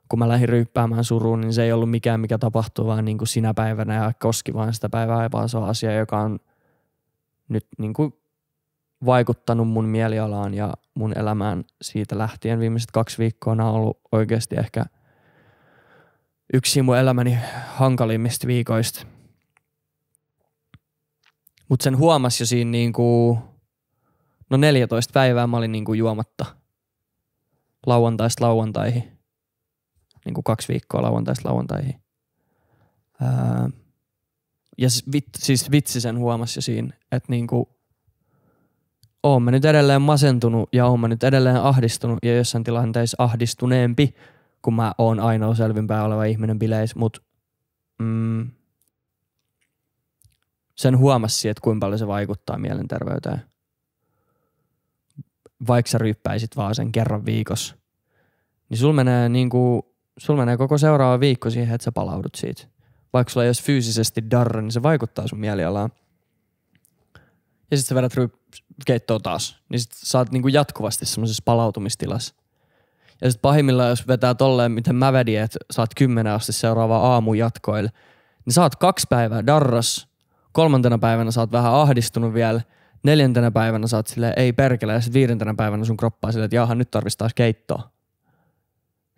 Speaker 2: kun mä lähdin ryyppäämään suruun, niin se ei ollut mikään, mikä tapahtui vaan niin kuin sinä päivänä ja koski vain sitä päivää, vaan se on asia, joka on nyt niin kuin vaikuttanut mun mielialaan ja mun elämään siitä lähtien. Viimeiset kaksi viikkoa on ollut oikeasti ehkä yksi mun elämäni hankalimmista viikoista. Mutta sen huomasi jo siinä niinku No 14 päivää mä olin niinku juomatta lauantaista lauantaihin. Niinku kaksi viikkoa lauantaista lauantaihin. Ää, ja vit, siis vitsi sen huomasi jo siinä, että niinku oon mä nyt edelleen masentunut ja oon mä nyt edelleen ahdistunut ja jossain tilanteessa ahdistuneempi, kun mä oon ainoa selvinpäin oleva ihminen bileissä, mut mm, sen huomasi että kuinka paljon se vaikuttaa mielenterveyteen. Vaikka sä ryppäisit vaan sen kerran viikossa, niin sul menee, niinku, sul menee koko seuraava viikko siihen, että sä palaudut siitä. Vaikka sulla ei olisi fyysisesti darra, niin se vaikuttaa sun mielialaan. Ja sitten sä vedät keittoa taas, niin sit sä oot niinku jatkuvasti semmoisessa palautumistilassa. Ja sitten pahimmillaan, jos vetää tolleen, miten mä vedin, että oot kymmenen asti seuraava aamu jatkoille, niin oot kaksi päivää darras, kolmantena päivänä oot vähän ahdistunut vielä, neljäntenä päivänä sä oot silleen, ei perkele, ja sitten viidentenä päivänä sun kroppa on silleen, että jaha, nyt tarvitsisi taas keittoa.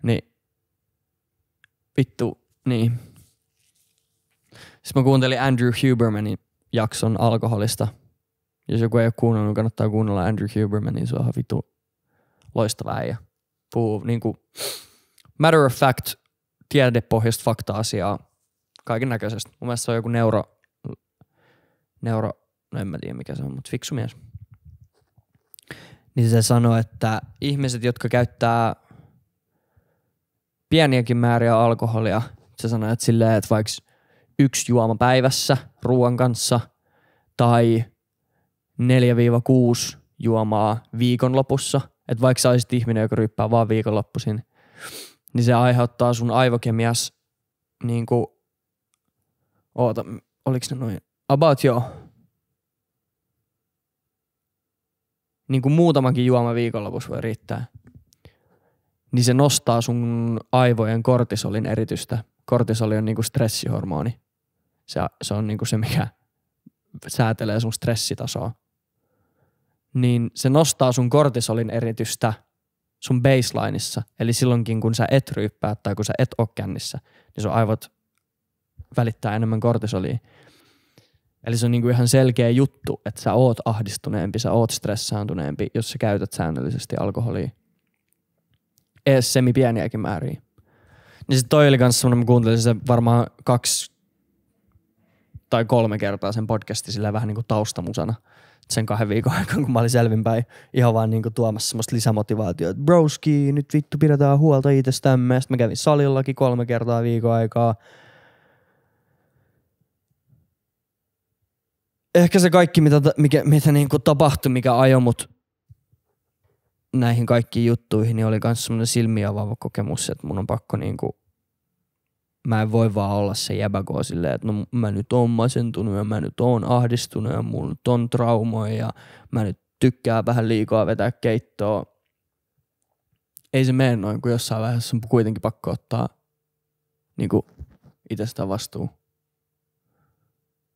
Speaker 2: Niin, vittu, niin. Sitten mä kuuntelin Andrew Hubermanin jakson alkoholista. Jos joku ei ole kuunnellut, niin kannattaa kuunnella Andrew Hubermanin, se on vittu loistava äijä. Puhuu niinku matter of fact, tiedepohjaista fakta-asiaa kaiken näköisestä. Mun mielestä se on joku neuro, neuro, no en mä tiedä mikä se on, mutta fiksu mies. Niin se sanoi, että ihmiset, jotka käyttää pieniäkin määriä alkoholia, se sanoi, että silleen, että vaikka yksi juoma päivässä ruoan kanssa tai 4-6 juomaa viikonlopussa, että vaikka sä olisit ihminen, joka ryppää vaan viikonloppuisin, niin se aiheuttaa sun aivokemias niin kuin, oota, oliks ne noin, about joo, niin kuin muutamankin juoma viikonlopussa voi riittää, niin se nostaa sun aivojen kortisolin eritystä. Kortisoli on niin kuin stressihormoni. Se, se on niin kuin se, mikä säätelee sun stressitasoa. Niin se nostaa sun kortisolin eritystä sun baselineissa. Eli silloinkin, kun sä et ryyppää tai kun sä et ole kännissä, niin sun aivot välittää enemmän kortisolia. Eli se on niinku ihan selkeä juttu, että sä oot ahdistuneempi, sä oot stressaantuneempi, jos sä käytät säännöllisesti alkoholia. Ees semi pieniäkin määriä. Niin sit toi oli kans semmonen, mä kuuntelin se varmaan kaksi tai kolme kertaa sen podcasti sillä vähän niinku taustamusana sen kahden viikon aikana, kun mä olin selvinpäin ihan vaan niinku tuomassa semmoista lisämotivaatiota, että broski, nyt vittu pidetään huolta itsestämme. Sitten mä kävin salillakin kolme kertaa viikon aikaa. Ehkä se kaikki, mitä, mikä, mitä niin kuin tapahtui, mikä ajoi mut näihin kaikkiin juttuihin, niin oli myös semmoinen silmiä avaava kokemus, että mun on pakko niin kuin, mä en voi vaan olla se jäbäko silleen, että no mä nyt oon masentunut ja mä nyt oon ahdistunut ja mulla nyt on traumoja ja mä nyt tykkään vähän liikaa vetää keittoa. Ei se mene noin, kun jossain vaiheessa on kuitenkin pakko ottaa niin kuin vastuu.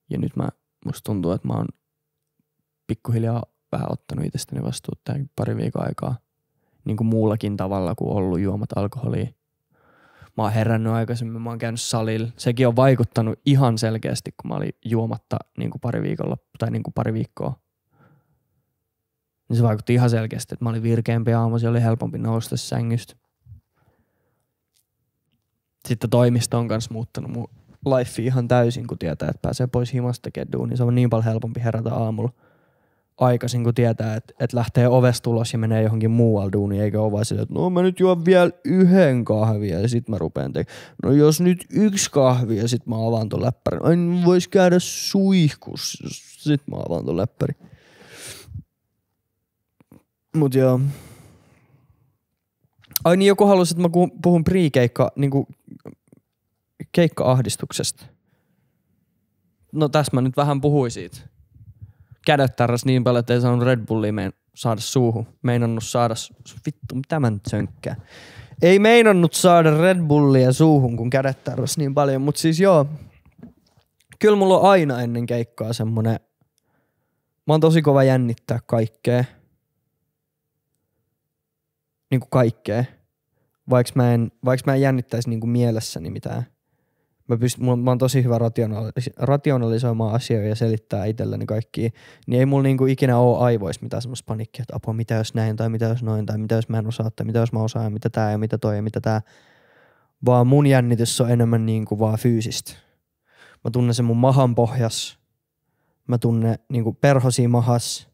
Speaker 2: Ja nyt mä musta tuntuu, että mä oon pikkuhiljaa vähän ottanut itsestäni vastuut tämän pari viikon aikaa. Niin kuin muullakin tavalla kuin ollut juomat alkoholia. Mä oon herännyt aikaisemmin, mä oon käynyt salilla. Sekin on vaikuttanut ihan selkeästi, kun mä olin juomatta niin kuin pari viikolla tai niin kuin pari viikkoa. Niin se vaikutti ihan selkeästi, että mä olin virkeämpi aamuisin, oli helpompi nousta sängystä. Sitten toimisto on kanssa muuttanut mun life ihan täysin, kun tietää, että pääsee pois himasta tekemään duuni. Se on niin paljon helpompi herätä aamulla aikaisin, kun tietää, että, että lähtee ovesta ulos ja menee johonkin muualle duuniin, eikä ole vaan sille, että no mä nyt juon vielä yhden kahvia ja sit mä rupean tekemään. No jos nyt yksi kahvi ja sit mä avaan ton läppärin. Ai vois käydä suihkus, sit mä avaan ton läppäri. Mut joo. Ai niin joku halusi, että mä puhun pre-keikka, niinku keikka-ahdistuksesta. No tässä mä nyt vähän puhuin siitä. Kädet tarras niin paljon, että ei saanut Red Bullia mein, saada suuhun. Meinannut saada, vittu mitä mä nyt sönkkää. Ei meinannut saada Red Bullia suuhun, kun kädet tarras niin paljon, mutta siis joo. Kyllä mulla on aina ennen keikkaa semmonen, mä oon tosi kova jännittää kaikkea. Niinku kaikkea. Vaikka mä en, vaikka mä en jännittäisi niinku mielessäni mitään mä, pyst, mä, mä oon tosi hyvä rationalis- rationalisoimaan asioita ja selittää itselleni kaikki, niin ei mulla niinku ikinä ole aivoissa mitään semmoista panikkia, että apua, mitä jos näin, tai mitä jos noin, tai mitä jos mä en osaa, tai mitä jos mä osaan, ja mitä tää ja mitä toi ja mitä tää. Vaan mun jännitys on enemmän niinku vaan fyysistä. Mä tunnen sen mun mahan pohjas, mä tunnen niinku perhosi mahas,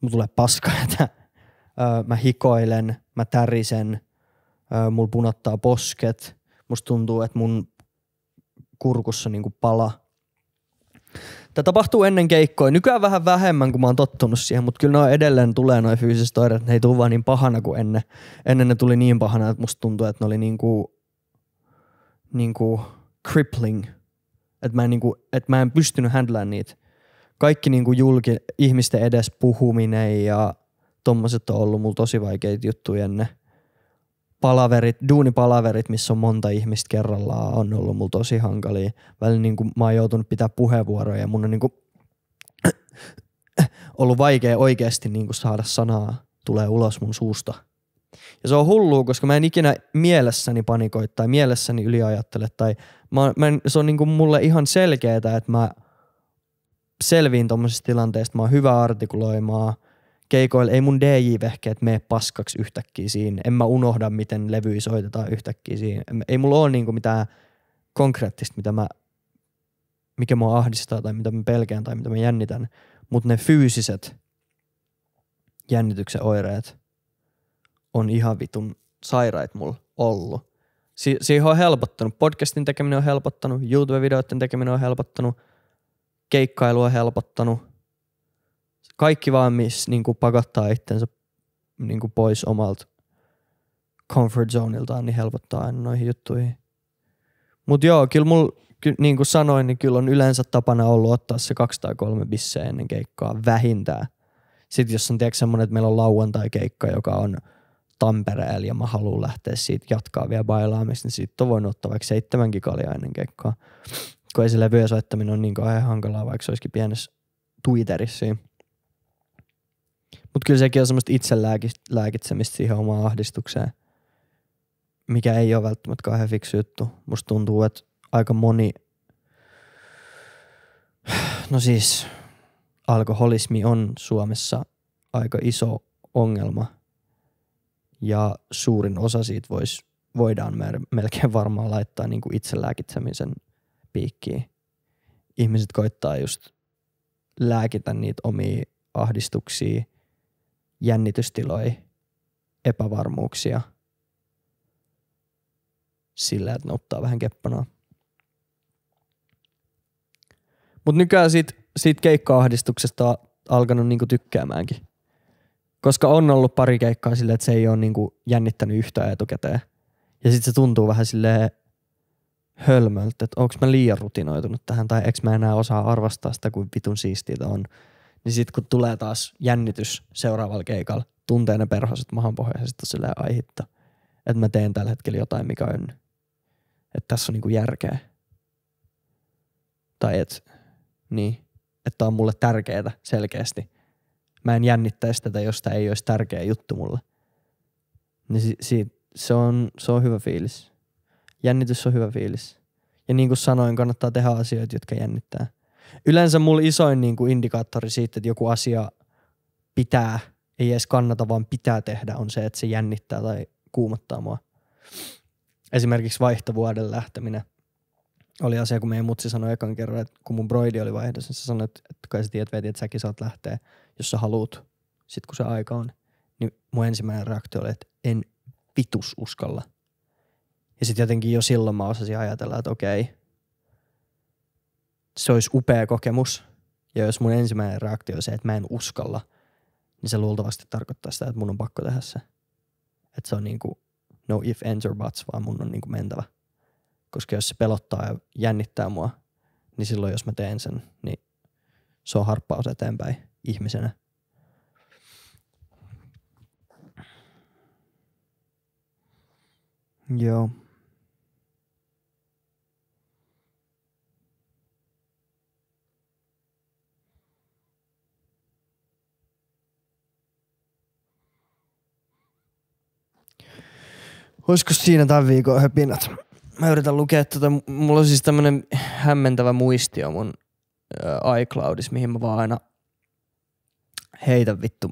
Speaker 2: mulla tulee öö, mä hikoilen, mä tärisen, mulla punottaa posket, musta tuntuu, että mun kurkussa niinku pala. Tämä tapahtuu ennen keikkoja. Nykyään vähän vähemmän, kun mä oon tottunut siihen, mutta kyllä ne edelleen tulee noin fyysiset oireet, ne ei tule vaan niin pahana kuin ennen. Ennen ne tuli niin pahana, että musta tuntuu, että ne oli niinku, niinku crippling. Että mä, en niinku, että mä en pystynyt handlaamaan niitä. Kaikki niinku julki, ihmisten edes puhuminen ja tommoset on ollut mulla tosi vaikeita juttuja ennen palaverit, duunipalaverit, missä on monta ihmistä kerrallaan, on ollut mulla tosi hankalia. Välillä niin kuin mä oon joutunut pitää puheenvuoroja ja mun on niin kuin ollut vaikea oikeasti niin kuin saada sanaa tulee ulos mun suusta. Ja se on hullua, koska mä en ikinä mielessäni panikoi tai mielessäni yliajattele. Tai mä, mä en, se on niin kuin mulle ihan selkeää, että mä selviin tuommoisista tilanteista. Mä oon hyvä artikuloimaan – keikoilla ei mun DJ-vehkeet mene paskaksi yhtäkkiä siinä. En mä unohda, miten levy soitetaan yhtäkkiä siinä. Ei mulla ole niinku mitään konkreettista, mitä mä, mikä mua ahdistaa tai mitä mä pelkään tai mitä mä jännitän. Mutta ne fyysiset jännityksen oireet on ihan vitun sairait mulla ollut. Si- siihen on helpottanut. Podcastin tekeminen on helpottanut, YouTube-videoiden tekeminen on helpottanut, keikkailu on helpottanut – kaikki vaan, missä niin kuin pakottaa itsensä niin kuin pois omalta comfort zoneiltaan, niin helpottaa aina noihin juttuihin. Mutta joo, kyllä mulla, ky, niin kuin sanoin, niin kyllä on yleensä tapana ollut ottaa se kaksi tai kolme bisseä ennen keikkaa vähintään. Sitten jos on tiedätkö semmoinen, että meillä on lauantai-keikka, joka on Tampereella ja mä haluan lähteä siitä jatkaa vielä bailaamista, niin siitä on voinut ottaa vaikka seitsemänkin kaljaa ennen keikkaa. Kun ei se levyä soittaminen on niin kauhean hankalaa, vaikka se olisikin pienessä Twitterissä. Mutta kyllä sekin on semmoista itselääkitsemistä siihen omaan ahdistukseen, mikä ei ole välttämättä kauhean fiksu juttu. Musta tuntuu, että aika moni, no siis alkoholismi on Suomessa aika iso ongelma ja suurin osa siitä vois, voidaan melkein varmaan laittaa niin kuin itselääkitsemisen piikkiin. Ihmiset koittaa just lääkitä niitä omia ahdistuksia jännitystiloja, epävarmuuksia sillä, että ne ottaa vähän keppanaa. Mutta nykyään siitä, siitä keikka-ahdistuksesta on alkanut niinku tykkäämäänkin. Koska on ollut pari keikkaa silleen, että se ei ole niinku jännittänyt yhtään etukäteen. Ja sitten se tuntuu vähän silleen hölmöltä, että onko mä liian rutinoitunut tähän tai eikö mä enää osaa arvostaa sitä, kuin vitun siistiä on niin sitten kun tulee taas jännitys seuraavalla keikalla, tuntee ne perhoset sitten silleen aihitta, että mä teen tällä hetkellä jotain, mikä on, että tässä on niinku järkeä. Tai että, niin, että on mulle tärkeää selkeästi. Mä en jännittäisi tätä, jos tämä ei olisi tärkeä juttu mulle. Niin si- si- se, on, se on hyvä fiilis. Jännitys on hyvä fiilis. Ja niin kuin sanoin, kannattaa tehdä asioita, jotka jännittää yleensä mulla isoin niin kuin indikaattori siitä, että joku asia pitää, ei edes kannata, vaan pitää tehdä, on se, että se jännittää tai kuumottaa mua. Esimerkiksi vaihtovuoden lähteminen oli asia, kun meidän mutsi sanoi ekan kerran, että kun mun broidi oli vaihdossa, niin se sanoi, että, kai sä tiedät, Veti, että säkin saat lähteä, jos sä haluut, sit kun se aika on. Niin mun ensimmäinen reaktio oli, että en vitus uskalla. Ja sitten jotenkin jo silloin mä osasin ajatella, että okei, se olisi upea kokemus. Ja jos mun ensimmäinen reaktio on se, että mä en uskalla, niin se luultavasti tarkoittaa sitä, että mun on pakko tehdä se. Että se on niinku no if, ands or buts, vaan mun on niinku mentävä. Koska jos se pelottaa ja jännittää mua, niin silloin jos mä teen sen, niin se on harppaus eteenpäin ihmisenä. Joo. Olisiko siinä tämän viikon höpinät? Mä yritän lukea tätä. Tota, mulla on siis tämmönen hämmentävä muistio mun iCloudissa, mihin mä vaan aina heitän vittu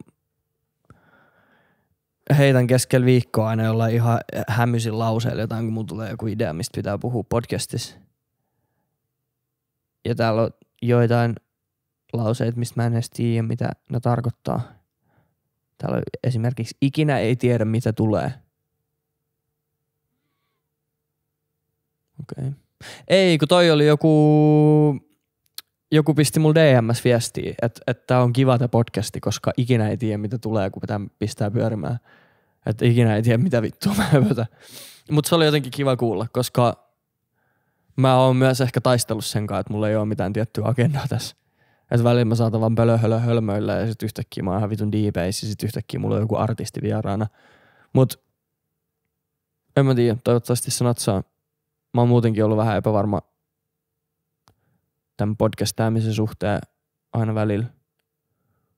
Speaker 2: heitän keskellä viikkoa aina jollain ihan hämysin lauseella jotain, kun mulla tulee joku idea, mistä pitää puhua podcastissa. Ja täällä on joitain lauseita, mistä mä en edes tiedä, mitä ne tarkoittaa. Täällä on esimerkiksi ikinä ei tiedä mitä tulee. Okei. Okay. Ei, kun toi oli joku, joku pisti mulle DMS viestiä, että että on kiva tämä podcasti, koska ikinä ei tiedä mitä tulee, kun pitää pistää pyörimään. Että ikinä ei tiedä mitä vittua mä höpötän. Mutta se oli jotenkin kiva kuulla, koska mä oon myös ehkä taistellut sen kanssa, että mulla ei ole mitään tiettyä agendaa tässä. Että välillä mä saatan vaan pölö, hölö, hölmöillä ja sit yhtäkkiä mä oon ihan vitun deepeis ja sit yhtäkkiä mulla on joku artisti vieraana. Mut en mä tiedä, toivottavasti se natsaa. Mä oon muutenkin ollut vähän epävarma tämän podcastaamisen suhteen aina välillä.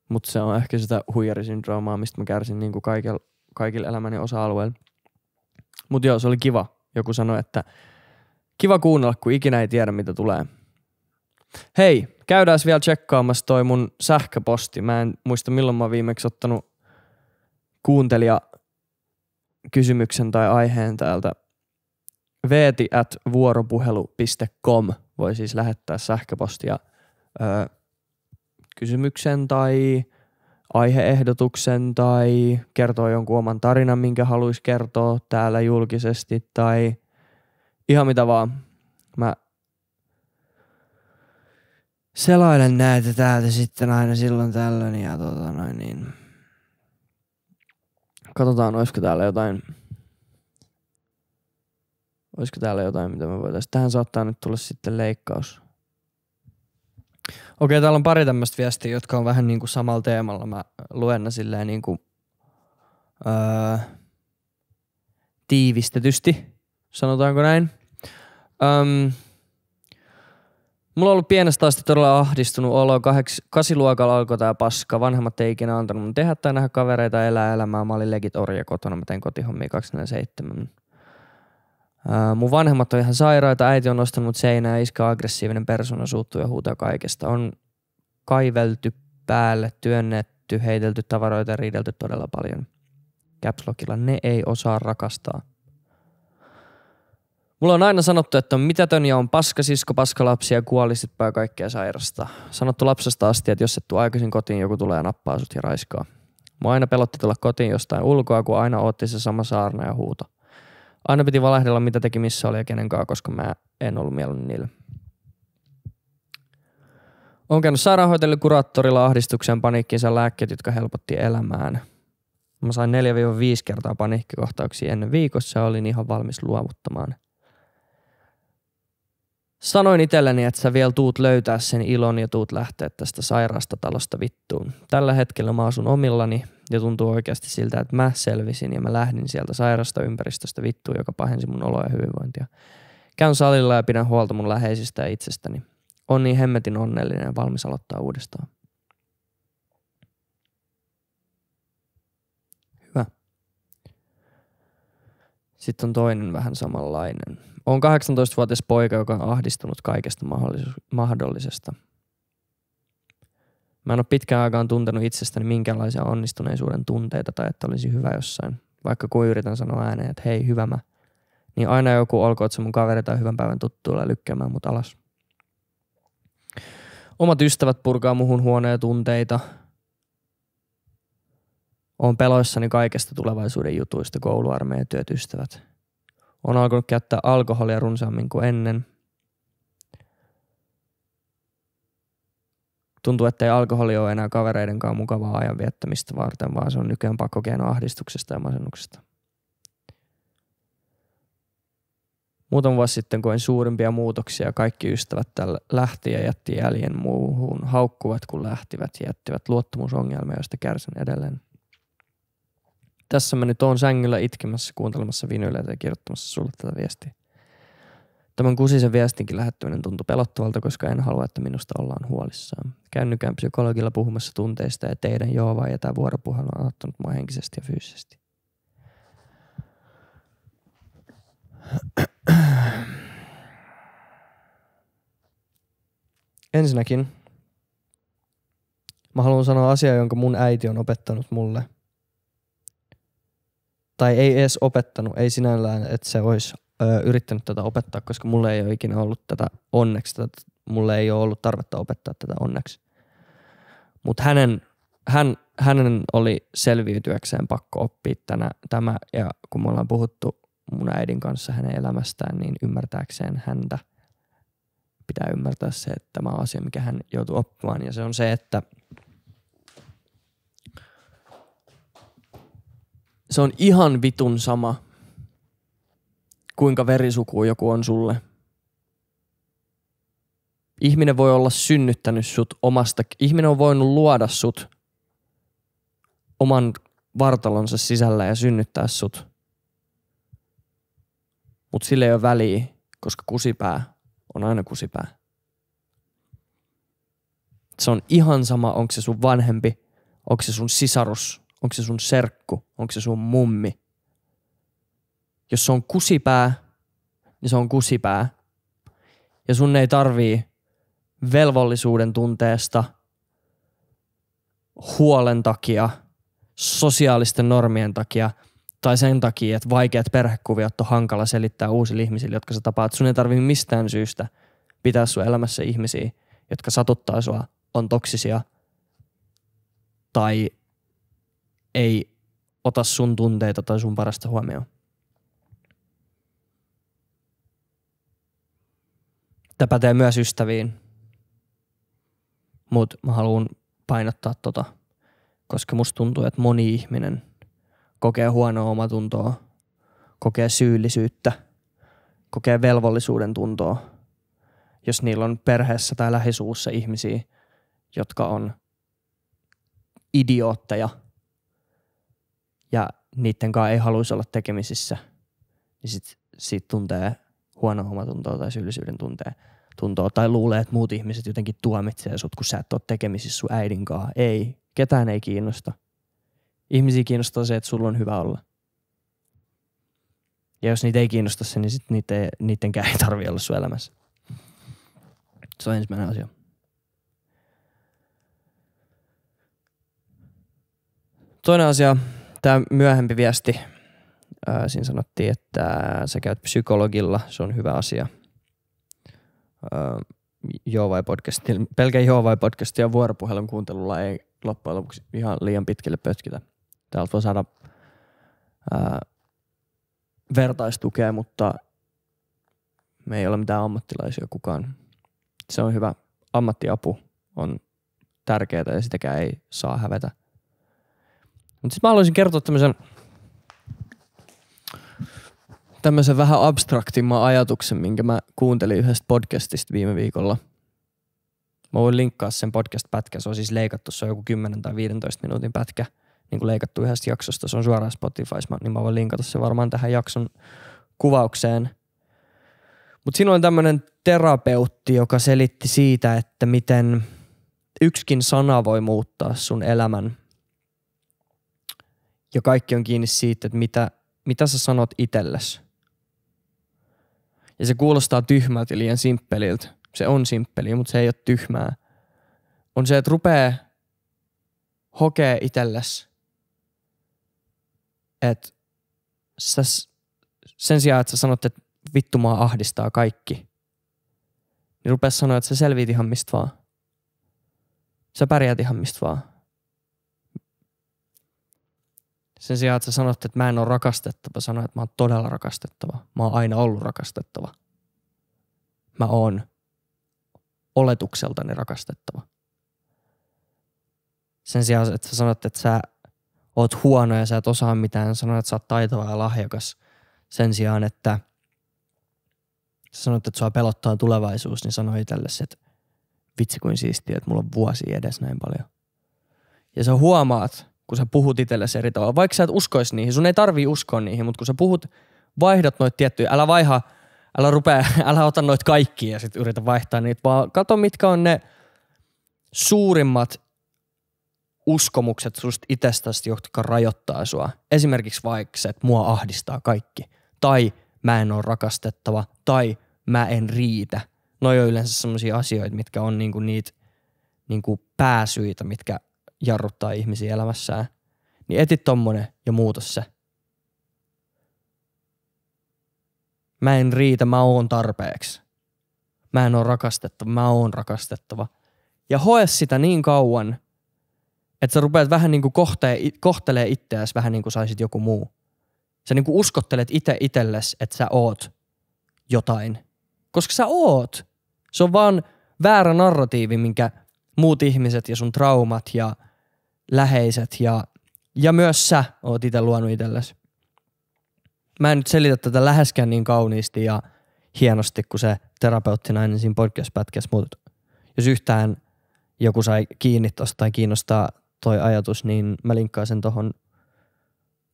Speaker 2: Mutta se on ehkä sitä huijarisyndroomaa, mistä mä kärsin niin kuin kaikilla, kaikilla elämäni osa-alueilla. Mutta joo, se oli kiva. Joku sanoi, että kiva kuunnella, kun ikinä ei tiedä, mitä tulee. Hei, käydään vielä tsekkaamassa toi mun sähköposti. Mä en muista milloin mä oon viimeksi ottanut kuuntelija kysymyksen tai aiheen täältä. Veeti at vuoropuhelu.com voi siis lähettää sähköpostia ö, kysymyksen tai aiheehdotuksen tai kertoa jonkun oman tarinan, minkä haluaisi kertoa täällä julkisesti tai ihan mitä vaan. Mä selailen näitä täältä sitten aina silloin tällöin ja tota noin niin. Katsotaan, olisiko täällä jotain, olisiko täällä jotain, mitä me voitaisiin. Tähän saattaa nyt tulla sitten leikkaus. Okei, täällä on pari tämmöistä viestiä, jotka on vähän niin kuin samalla teemalla. Mä luen ne silleen niin kuin, öö, tiivistetysti, sanotaanko näin. Öm, mulla on ollut pienestä asti todella ahdistunut olo. Kaheks, kasiluokalla alkoi tää paska. Vanhemmat ei ikinä antanut mun tehdä tai nähdä kavereita elää elämää. Mä olin legit orja kotona. Mä tein kotihommia 247. Uh, mun vanhemmat on ihan sairaita, äiti on nostanut seinää, iskä aggressiivinen persona, suuttuu ja huutaa kaikesta. On kaivelty päälle, työnnetty, heitelty tavaroita ja riidelty todella paljon. Capslockilla ne ei osaa rakastaa. Mulla on aina sanottu, että on mitätön ja on paska sisko, paska lapsi ja kuolisittpää kaikkea sairasta. Sanottu lapsesta asti, että jos et tuu aikaisin kotiin, joku tulee nappaa sut ja raiskaa. Mua aina pelotti tulla kotiin jostain ulkoa, kun aina otti se sama saarna ja huuto. Aina piti valehdella, mitä teki, missä oli ja kenen kanssa, koska mä en ollut mieluinen niille. Olen käynyt sairaanhoitajille kuraattorilla ahdistukseen paniikkiinsa lääkkeet, jotka helpotti elämään. Mä sain 4-5 kertaa paniikkikohtauksia ennen viikossa ja olin ihan valmis luovuttamaan. Sanoin itselleni, että sä vielä tuut löytää sen ilon ja tuut lähteä tästä sairaasta talosta vittuun. Tällä hetkellä mä asun omillani ja tuntuu oikeasti siltä, että mä selvisin ja mä lähdin sieltä sairasta ympäristöstä vittuun, joka pahensi mun oloa ja hyvinvointia. Käyn salilla ja pidän huolta mun läheisistä ja itsestäni. On niin hemmetin onnellinen ja valmis aloittaa uudestaan. Hyvä. Sitten on toinen vähän samanlainen. On 18-vuotias poika, joka on ahdistunut kaikesta mahdollisesta. Mä en ole pitkään aikaan tuntenut itsestäni minkäänlaisia onnistuneisuuden tunteita tai että olisi hyvä jossain. Vaikka kun yritän sanoa ääneen, että hei, hyvä mä. Niin aina joku olkoon se mun kaveri tai hyvän päivän tuttu tulee lykkäämään mut alas. Omat ystävät purkaa muhun huoneja tunteita. Olen peloissani kaikesta tulevaisuuden jutuista, kouluarmeijan työt ystävät. On alkanut käyttää alkoholia runsaammin kuin ennen. Tuntuu, että ei alkoholi ole enää kavereidenkaan mukavaa ajan viettämistä varten, vaan se on nykyään pakkokeino ahdistuksesta ja masennuksesta. Muutama vuosi sitten koin suurimpia muutoksia. Kaikki ystävät tällä lähti ja jätti jäljen muuhun. Haukkuvat kun lähtivät ja jättivät luottamusongelmia, joista kärsin edelleen. Tässä mä nyt oon sängyllä itkemässä, kuuntelemassa vinyyleitä ja kirjoittamassa sulle tätä viestiä. Tämän kusisen viestinkin lähettäminen tuntui pelottavalta, koska en halua, että minusta ollaan huolissaan. Käyn psykologilla puhumassa tunteista ja teidän Joova ja tämä vuoropuhelu on ottanut mua henkisesti ja fyysisesti. Ensinnäkin mä haluan sanoa asia, jonka mun äiti on opettanut mulle. Tai ei edes opettanut, ei sinällään, että se olisi ö, yrittänyt tätä opettaa, koska mulle ei ole ikinä ollut tätä onneksi. Tätä, mulle ei ole ollut tarvetta opettaa tätä onneksi. Mutta hänen hän, hänen oli selviytyäkseen pakko oppia tänä, tämä, ja kun me ollaan puhuttu mun äidin kanssa hänen elämästään, niin ymmärtääkseen häntä pitää ymmärtää se, että tämä on asia, mikä hän joutuu oppimaan, ja se on se, että se on ihan vitun sama, kuinka verisuku joku on sulle. Ihminen voi olla synnyttänyt sut omasta, ihminen on voinut luoda sut oman vartalonsa sisällä ja synnyttää sut. Mutta sille ei ole väliä, koska kusipää on aina kusipää. Se on ihan sama, onko se sun vanhempi, onko se sun sisarus, onko se sun serkku, onko se sun mummi. Jos se on kusipää, niin se on kusipää. Ja sun ei tarvii velvollisuuden tunteesta, huolen takia, sosiaalisten normien takia tai sen takia, että vaikeat perhekuviot on hankala selittää uusille ihmisille, jotka sä tapaat. Sun ei tarvii mistään syystä pitää sun elämässä ihmisiä, jotka satuttaa sua, on toksisia tai ei ota sun tunteita tai sun parasta huomioon. Tämä pätee myös ystäviin, mutta mä haluan painottaa tota, koska musta tuntuu, että moni ihminen kokee huonoa omatuntoa, kokee syyllisyyttä, kokee velvollisuuden tuntoa, jos niillä on perheessä tai lähisuussa ihmisiä, jotka on idiootteja ja niiden kanssa ei haluaisi olla tekemisissä, niin sit, siitä tuntee huonoa omatuntoa tai syyllisyyden tuntee tuntoa tai luulee, että muut ihmiset jotenkin tuomitsee sut, kun sä et ole tekemisissä sun äidin kanssa. Ei, ketään ei kiinnosta. Ihmisiä kiinnostaa se, että sulla on hyvä olla. Ja jos niitä ei kiinnosta se, niin sit niitä, niidenkään ei tarvi olla sun elämässä. Se on ensimmäinen asia. Toinen asia, tämä myöhempi viesti. Ää, siinä sanottiin, että sä käyt psykologilla, se on hyvä asia. Joo vai podcastin, pelkä Joo vai podcastin ja vuoropuhelun kuuntelulla ei loppujen lopuksi ihan liian pitkille pötkitä. Täältä voi saada ää, vertaistukea, mutta me ei ole mitään ammattilaisia kukaan. Se on hyvä. Ammattiapu on tärkeää ja sitäkään ei saa hävetä. Mutta sitten mä haluaisin kertoa tämmöisen tämmöisen vähän abstraktimman ajatuksen, minkä mä kuuntelin yhdestä podcastista viime viikolla. Mä voin linkkaa sen podcast-pätkä, se on siis leikattu, se on joku 10 tai 15 minuutin pätkä, niin kuin leikattu yhdestä jaksosta, se on suoraan Spotify, niin mä voin linkata se varmaan tähän jakson kuvaukseen. Mutta siinä on tämmöinen terapeutti, joka selitti siitä, että miten yksikin sana voi muuttaa sun elämän. Ja kaikki on kiinni siitä, että mitä, mitä sä sanot itsellesi. Ja se kuulostaa tyhmältä liian simppeliltä. Se on simppeliä, mutta se ei ole tyhmää. On se, että rupee hokee itsellesi, että sä, sen sijaan, että sä sanot, että vittu maa ahdistaa kaikki, niin rupee sanoa, että sä selviit ihan mistä vaan. Sä pärjäät ihan mistä vaan. Sen sijaan, että sä sanot, että mä en ole rakastettava, sano, että mä oon todella rakastettava. Mä oon aina ollut rakastettava. Mä oon oletukseltani rakastettava. Sen sijaan, että sä sanot, että sä oot huono ja sä et osaa mitään, sanot, että sä oot taitava ja lahjakas. Sen sijaan, että sä sanot, että sua pelottaa tulevaisuus, niin sano itsellesi, että vitsi kuin siistiä, että mulla on vuosi edes näin paljon. Ja sä huomaat, kun sä puhut itsellesi eri tavalla. Vaikka sä et uskoisi niihin, sun ei tarvii uskoa niihin, mutta kun sä puhut, vaihdat noita tiettyjä, älä vaiha, älä rupea, älä ota noita kaikkia ja sitten yritä vaihtaa niitä, vaan kato mitkä on ne suurimmat uskomukset susta itsestäsi, jotka rajoittaa sua. Esimerkiksi vaikka se, että mua ahdistaa kaikki. Tai mä en ole rakastettava. Tai mä en riitä. No on yleensä sellaisia asioita, mitkä on niinku niitä niinku pääsyitä, mitkä jarruttaa ihmisiä elämässään, niin eti tommonen ja muuta se. Mä en riitä, mä oon tarpeeksi. Mä en oo rakastettava, mä oon rakastettava. Ja hoe sitä niin kauan, Että sä rupeat vähän niin kuin kohtee, kohtelee itseäsi vähän niin kuin saisit joku muu. Sä niin kuin uskottelet itse itsellesi, että sä oot jotain. Koska sä oot. Se on vaan väärä narratiivi, minkä muut ihmiset ja sun traumat ja läheiset ja, ja myös sä oot itse luonut itsellesi. Mä en nyt selitä tätä läheskään niin kauniisti ja hienosti kuin se terapeuttinainen siinä podcast-pätkässä, mutta jos yhtään joku sai kiinni tosta tai kiinnostaa toi ajatus, niin mä linkkaan sen tohon,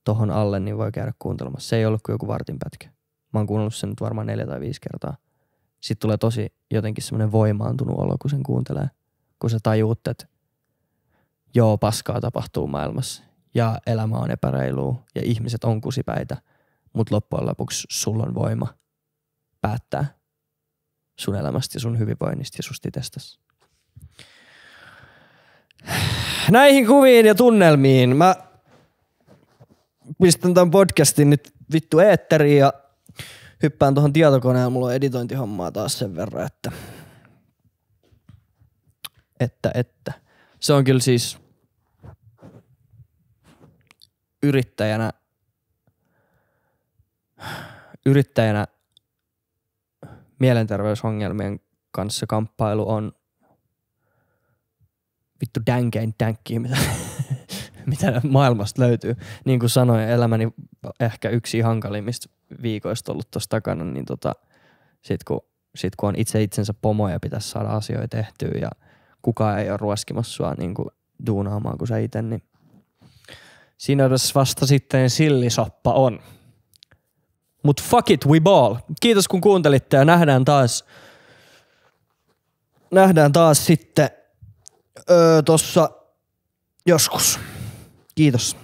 Speaker 2: tohon alle, niin voi käydä kuuntelemassa. Se ei ollut kuin joku vartin pätkä. Mä oon kuunnellut sen nyt varmaan neljä tai viisi kertaa. Sitten tulee tosi jotenkin semmoinen voimaantunut olo, kun sen kuuntelee. Kun sä tajuut, että joo, paskaa tapahtuu maailmassa ja elämä on epäreilua ja ihmiset on kusipäitä, mutta loppujen lopuksi sulla on voima päättää sun elämästä ja sun hyvinvoinnista ja susta itsestäsi. Näihin kuviin ja tunnelmiin mä pistän tämän podcastin nyt vittu eetteriin ja hyppään tuohon tietokoneen. Mulla on editointihommaa taas sen verran, että, että, että. Se on kyllä siis yrittäjänä, yrittäjänä mielenterveysongelmien kanssa kamppailu on vittu dänkein dänkkiä, mitä, mitä maailmasta löytyy. Niin kuin sanoin, elämäni ehkä yksi hankalimmista viikoista ollut tuossa takana, niin tota, sit kun, sit kun on itse itsensä pomo ja pitäisi saada asioita tehtyä ja kukaan ei ole ruoskimassa sua niin kuin duunaamaan kuin sä itse, niin siinä vasta sitten sillisoppa on. Mut fuck it, we ball. Kiitos kun kuuntelitte ja nähdään taas, nähdään taas sitten öö, tossa joskus. Kiitos.